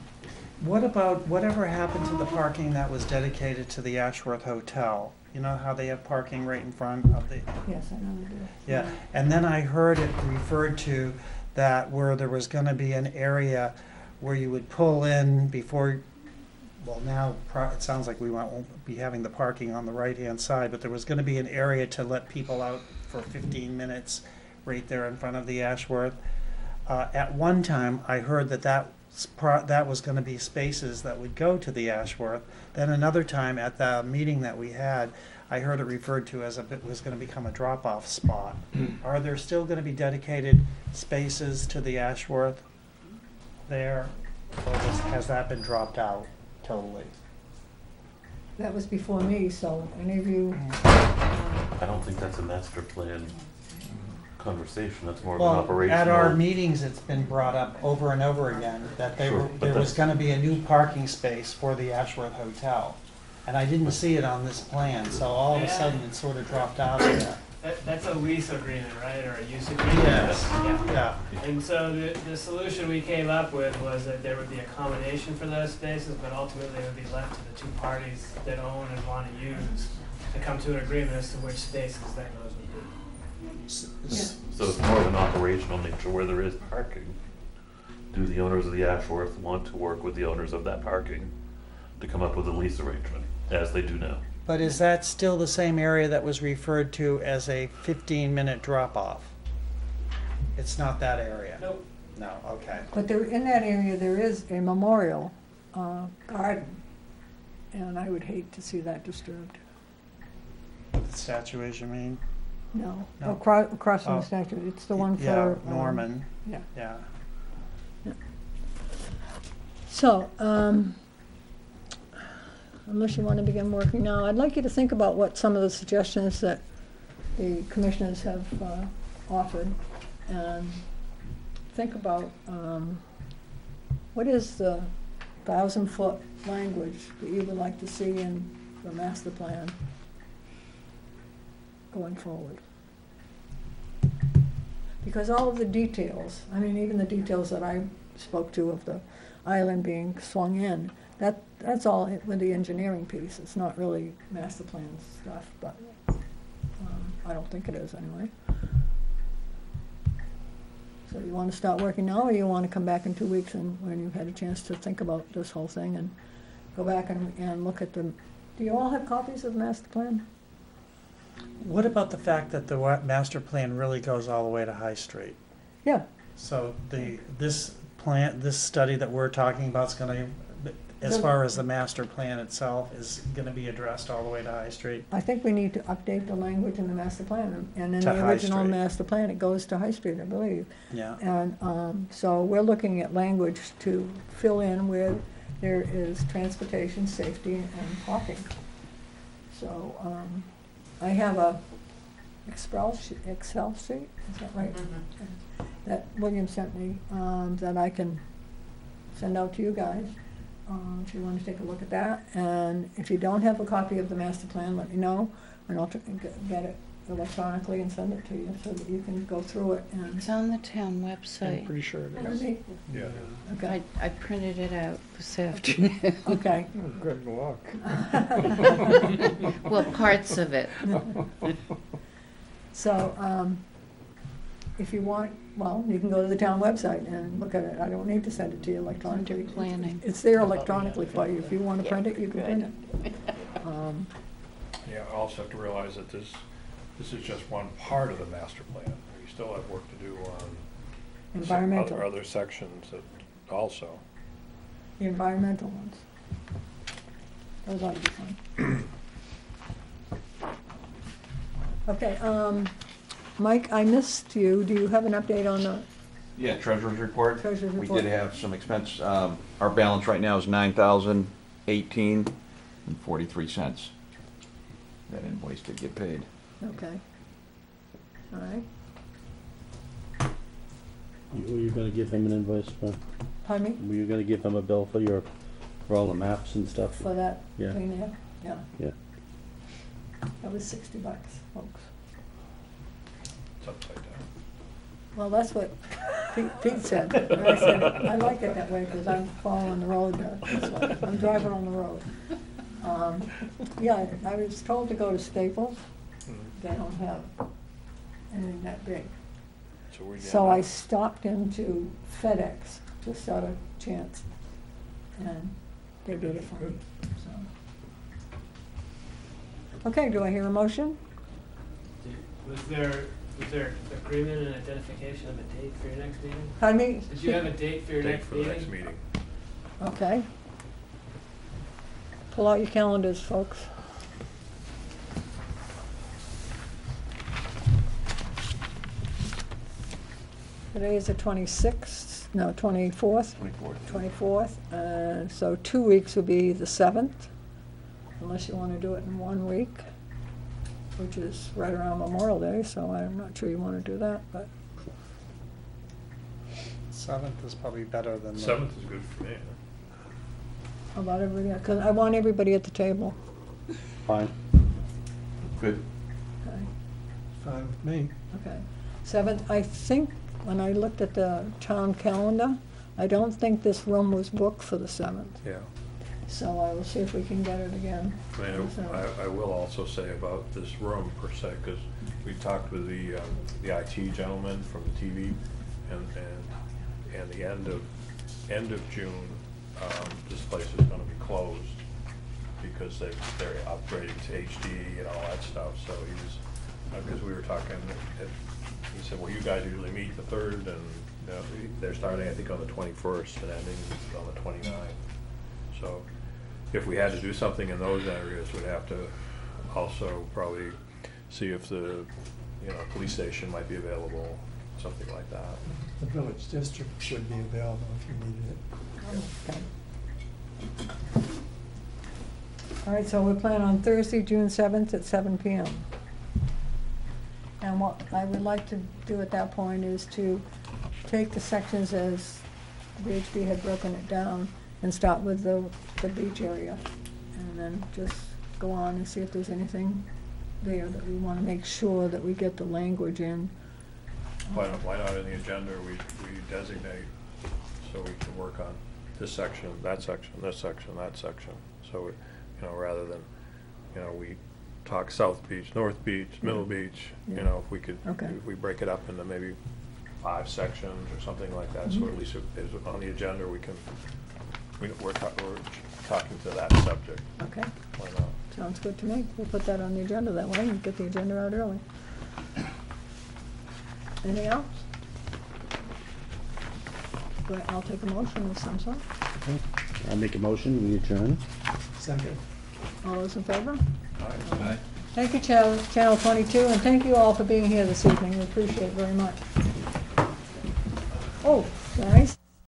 Speaker 20: What about, whatever happened to the parking that was dedicated to the Ashworth Hotel? You know how they have parking right in front of the,
Speaker 1: Yes, I know
Speaker 20: yeah, and then I heard it referred to that where there was gonna be an area where you would pull in before, well, now, it sounds like we won't be having the parking on the right-hand side, but there was gonna be an area to let people out for fifteen minutes right there in front of the Ashworth. Uh, at one time, I heard that that, that was gonna be spaces that would go to the Ashworth. Then another time, at the meeting that we had, I heard it referred to as a bit, was gonna become a drop-off spot. Hmm. Are there still gonna be dedicated spaces to the Ashworth there? Or has- has that been dropped out totally?
Speaker 1: That was before me, so any of you,
Speaker 16: I don't think that's a master plan uh, conversation, that's more of an
Speaker 20: Well,
Speaker 16: operational.
Speaker 20: at our meetings, it's been brought up over and over again that they
Speaker 16: Sure,
Speaker 20: were,
Speaker 16: but
Speaker 20: there was
Speaker 16: that's-
Speaker 20: gonna be a new parking space for the Ashworth Hotel. And I didn't see it on this plan, so all of a sudden it sort of dropped out of there.
Speaker 21: That, that's a lease agreement, right, or a use agreement?
Speaker 20: Yes,
Speaker 21: Yeah.
Speaker 20: yeah.
Speaker 21: And so the, the solution we came up with was that there would be accommodation for those spaces, but ultimately it would be left to the two parties that own and want to use to come to an agreement as to which spaces then those would be.
Speaker 16: So it's more of an operational nature where there is parking. Do the owners of the Ashworth want to work with the owners of that parking to come up with a lease arrangement, as they do now?
Speaker 20: But is that still the same area that was referred to as a fifteen-minute drop-off? It's not that area?
Speaker 21: Nope.
Speaker 20: No, okay.
Speaker 1: but there, in that area, there is a memorial, uh, garden. And I would hate to see that disturbed.
Speaker 20: The statue, as you mean?
Speaker 1: No,
Speaker 20: No.
Speaker 1: across, across from
Speaker 20: Oh.
Speaker 1: the statue, it's the one for.
Speaker 20: Yeah,
Speaker 1: um,
Speaker 20: Norman,
Speaker 1: Yeah.
Speaker 20: yeah.
Speaker 1: So, um, unless you want to begin working now, I'd like you to think about what some of the suggestions that the commissioners have uh, offered. And think about, um, what is the thousand-foot language that you would like to see in the master plan going forward? Because all of the details, I mean, even the details that I spoke to of the island being swung in, that, that's all with the engineering piece. It's not really master plan stuff, but, um, I don't think it is anyway. So you wanna start working now, or you wanna come back in two weeks and, when you've had a chance to think about this whole thing and go back and, and look at the, do you all have copies of the master plan?
Speaker 20: What about the fact that the wa- master plan really goes all the way to High Street?
Speaker 1: Yeah.
Speaker 20: So the, this plan, this study that we're talking about is gonna, as far as the master plan itself, is gonna be addressed all the way to High Street?
Speaker 1: I think we need to update the language in the master plan, and in
Speaker 20: To
Speaker 1: the
Speaker 20: High
Speaker 1: original
Speaker 20: Street.
Speaker 1: master plan, it goes to High Street, I believe.
Speaker 20: Yeah.
Speaker 1: And, um, so we're looking at language to fill in where there is transportation, safety, and parking. So, um, I have a Excel sheet, Excel sheet, is that right? That William sent me, um, that I can send out to you guys, um, if you wanna take a look at that. And if you don't have a copy of the master plan, let me know, and I'll tr- get it electronically and send it to you, so that you can go through it and.
Speaker 24: It's on the town website.
Speaker 10: I'm pretty sure it is.
Speaker 1: Is.
Speaker 9: Yeah.
Speaker 1: Okay.
Speaker 24: I, I printed it out this afternoon. [laughs]
Speaker 1: Okay.
Speaker 11: Good luck. [laughs]
Speaker 24: Well, parts of it.
Speaker 1: So, um, if you want, well, you can go to the town website and look at it. I don't need to send it to you electronically.
Speaker 24: planning.
Speaker 1: It's there electronically for you. If you want to print it, you can print it. Um,
Speaker 9: Yeah, I also have to realize that this, this is just one part of the master plan. We still have work to do on some
Speaker 1: Environmental.
Speaker 9: other- Other sections that also.
Speaker 1: The environmental ones. Those ought to be fun. [coughs] Okay, um, Mike, I missed you. Do you have an update on the,
Speaker 18: Yeah, treasurer's report.
Speaker 1: Treasurer's
Speaker 18: We
Speaker 1: report.
Speaker 18: did have some expense, um, our balance right now is nine thousand eighteen and forty-three cents. That invoice did get paid.
Speaker 1: Okay. All right,
Speaker 17: You- Were you gonna give him an invoice for,
Speaker 1: pardon me,
Speaker 17: were you gonna give him a bill for your, for all the maps and stuff?
Speaker 1: for that
Speaker 17: Yeah.
Speaker 1: thing there? Yeah,
Speaker 17: Yeah.
Speaker 1: that was sixty bucks, folks.
Speaker 9: It's upside down.
Speaker 1: Well, that's what Pete, Pete said. And I said, I like it that way because I'm following the road this way. I'm driving on the road. Um, Yeah, I was told to go to Staples. They don't have anything that big.
Speaker 9: So we
Speaker 1: So I stopped into FedEx just out of chance. And they did it for me, so. Okay, do I hear a motion?
Speaker 21: Was there, was there agreement and identification of a date for your next meeting?
Speaker 1: Pardon me?
Speaker 21: Did you have a date for your
Speaker 9: Date
Speaker 21: next
Speaker 9: for the
Speaker 21: meeting?
Speaker 9: next meeting.
Speaker 1: Okay. Pull out your calendars, folks. Today is the twenty-sixth, no, twenty-fourth?
Speaker 18: Twenty-fourth.
Speaker 1: Twenty-fourth, uh, so two weeks will be the seventh, unless you wanna do it in one week, which is right around Memorial Day, so I'm not sure you wanna do that, but,
Speaker 11: Seventh is probably better than. the-
Speaker 9: Seventh is good for me.
Speaker 1: how about everybody, cause I want everybody at the table.
Speaker 17: Fine.
Speaker 18: Good.
Speaker 1: Okay.
Speaker 19: Fine with me.
Speaker 1: Okay. Seventh, I think, when I looked at the town calendar, I don't think this room was booked for the seventh.
Speaker 9: Yeah.
Speaker 1: So I will see if we can get it again.
Speaker 9: I mean, I, I will also say about this room per se, because we talked with the, um, the IT gentleman from the TV, and, and, and the end of, end of June, um, this place is gonna be closed, because they, they're upgrading to HD and all that stuff, so he was, because we were talking, it- he said, well, you guys usually meet the third, and, you know, they're starting, I think, on the twenty-first and ending on the 29th. So if we had to do something in those areas, we'd have to also probably see if the, you know, police station might be available, something like that.
Speaker 19: The village district would be available if you needed it.
Speaker 1: Okay. All right, so we plan on Thursday, June seventh at seven PM. And what I would like to do at that point is to take the sections as VHB had broken it down and start with the, the beach area. And then just go on and see if there's anything there that we wanna make sure that we get the language in.
Speaker 9: Why not, why not in the agenda, we, we designate, so we can work on this section, that section, this section, that section. So, we- you know, rather than, you know, we talk South Beach, North Beach, Middle Beach, you
Speaker 1: Yeah.
Speaker 9: know, if we could,
Speaker 1: Okay.
Speaker 9: if we break it up into maybe five sections or something like that, so
Speaker 1: Mhm.
Speaker 9: at least it is on the agenda, we can, we, we're, ta- we're talking to that subject.
Speaker 1: Okay,
Speaker 9: Why not?
Speaker 1: sounds good to me. We'll put that on the agenda that way and get the agenda out early. Anything else? Go ahead, I'll take a motion of some sort.
Speaker 17: I'll make a motion, we adjourn.
Speaker 19: Second.
Speaker 1: All those in favor?
Speaker 9: Aye.
Speaker 1: Thank you, Channel, Channel 22, and thank you all for being here this evening. We appreciate it very much. Oh, guys.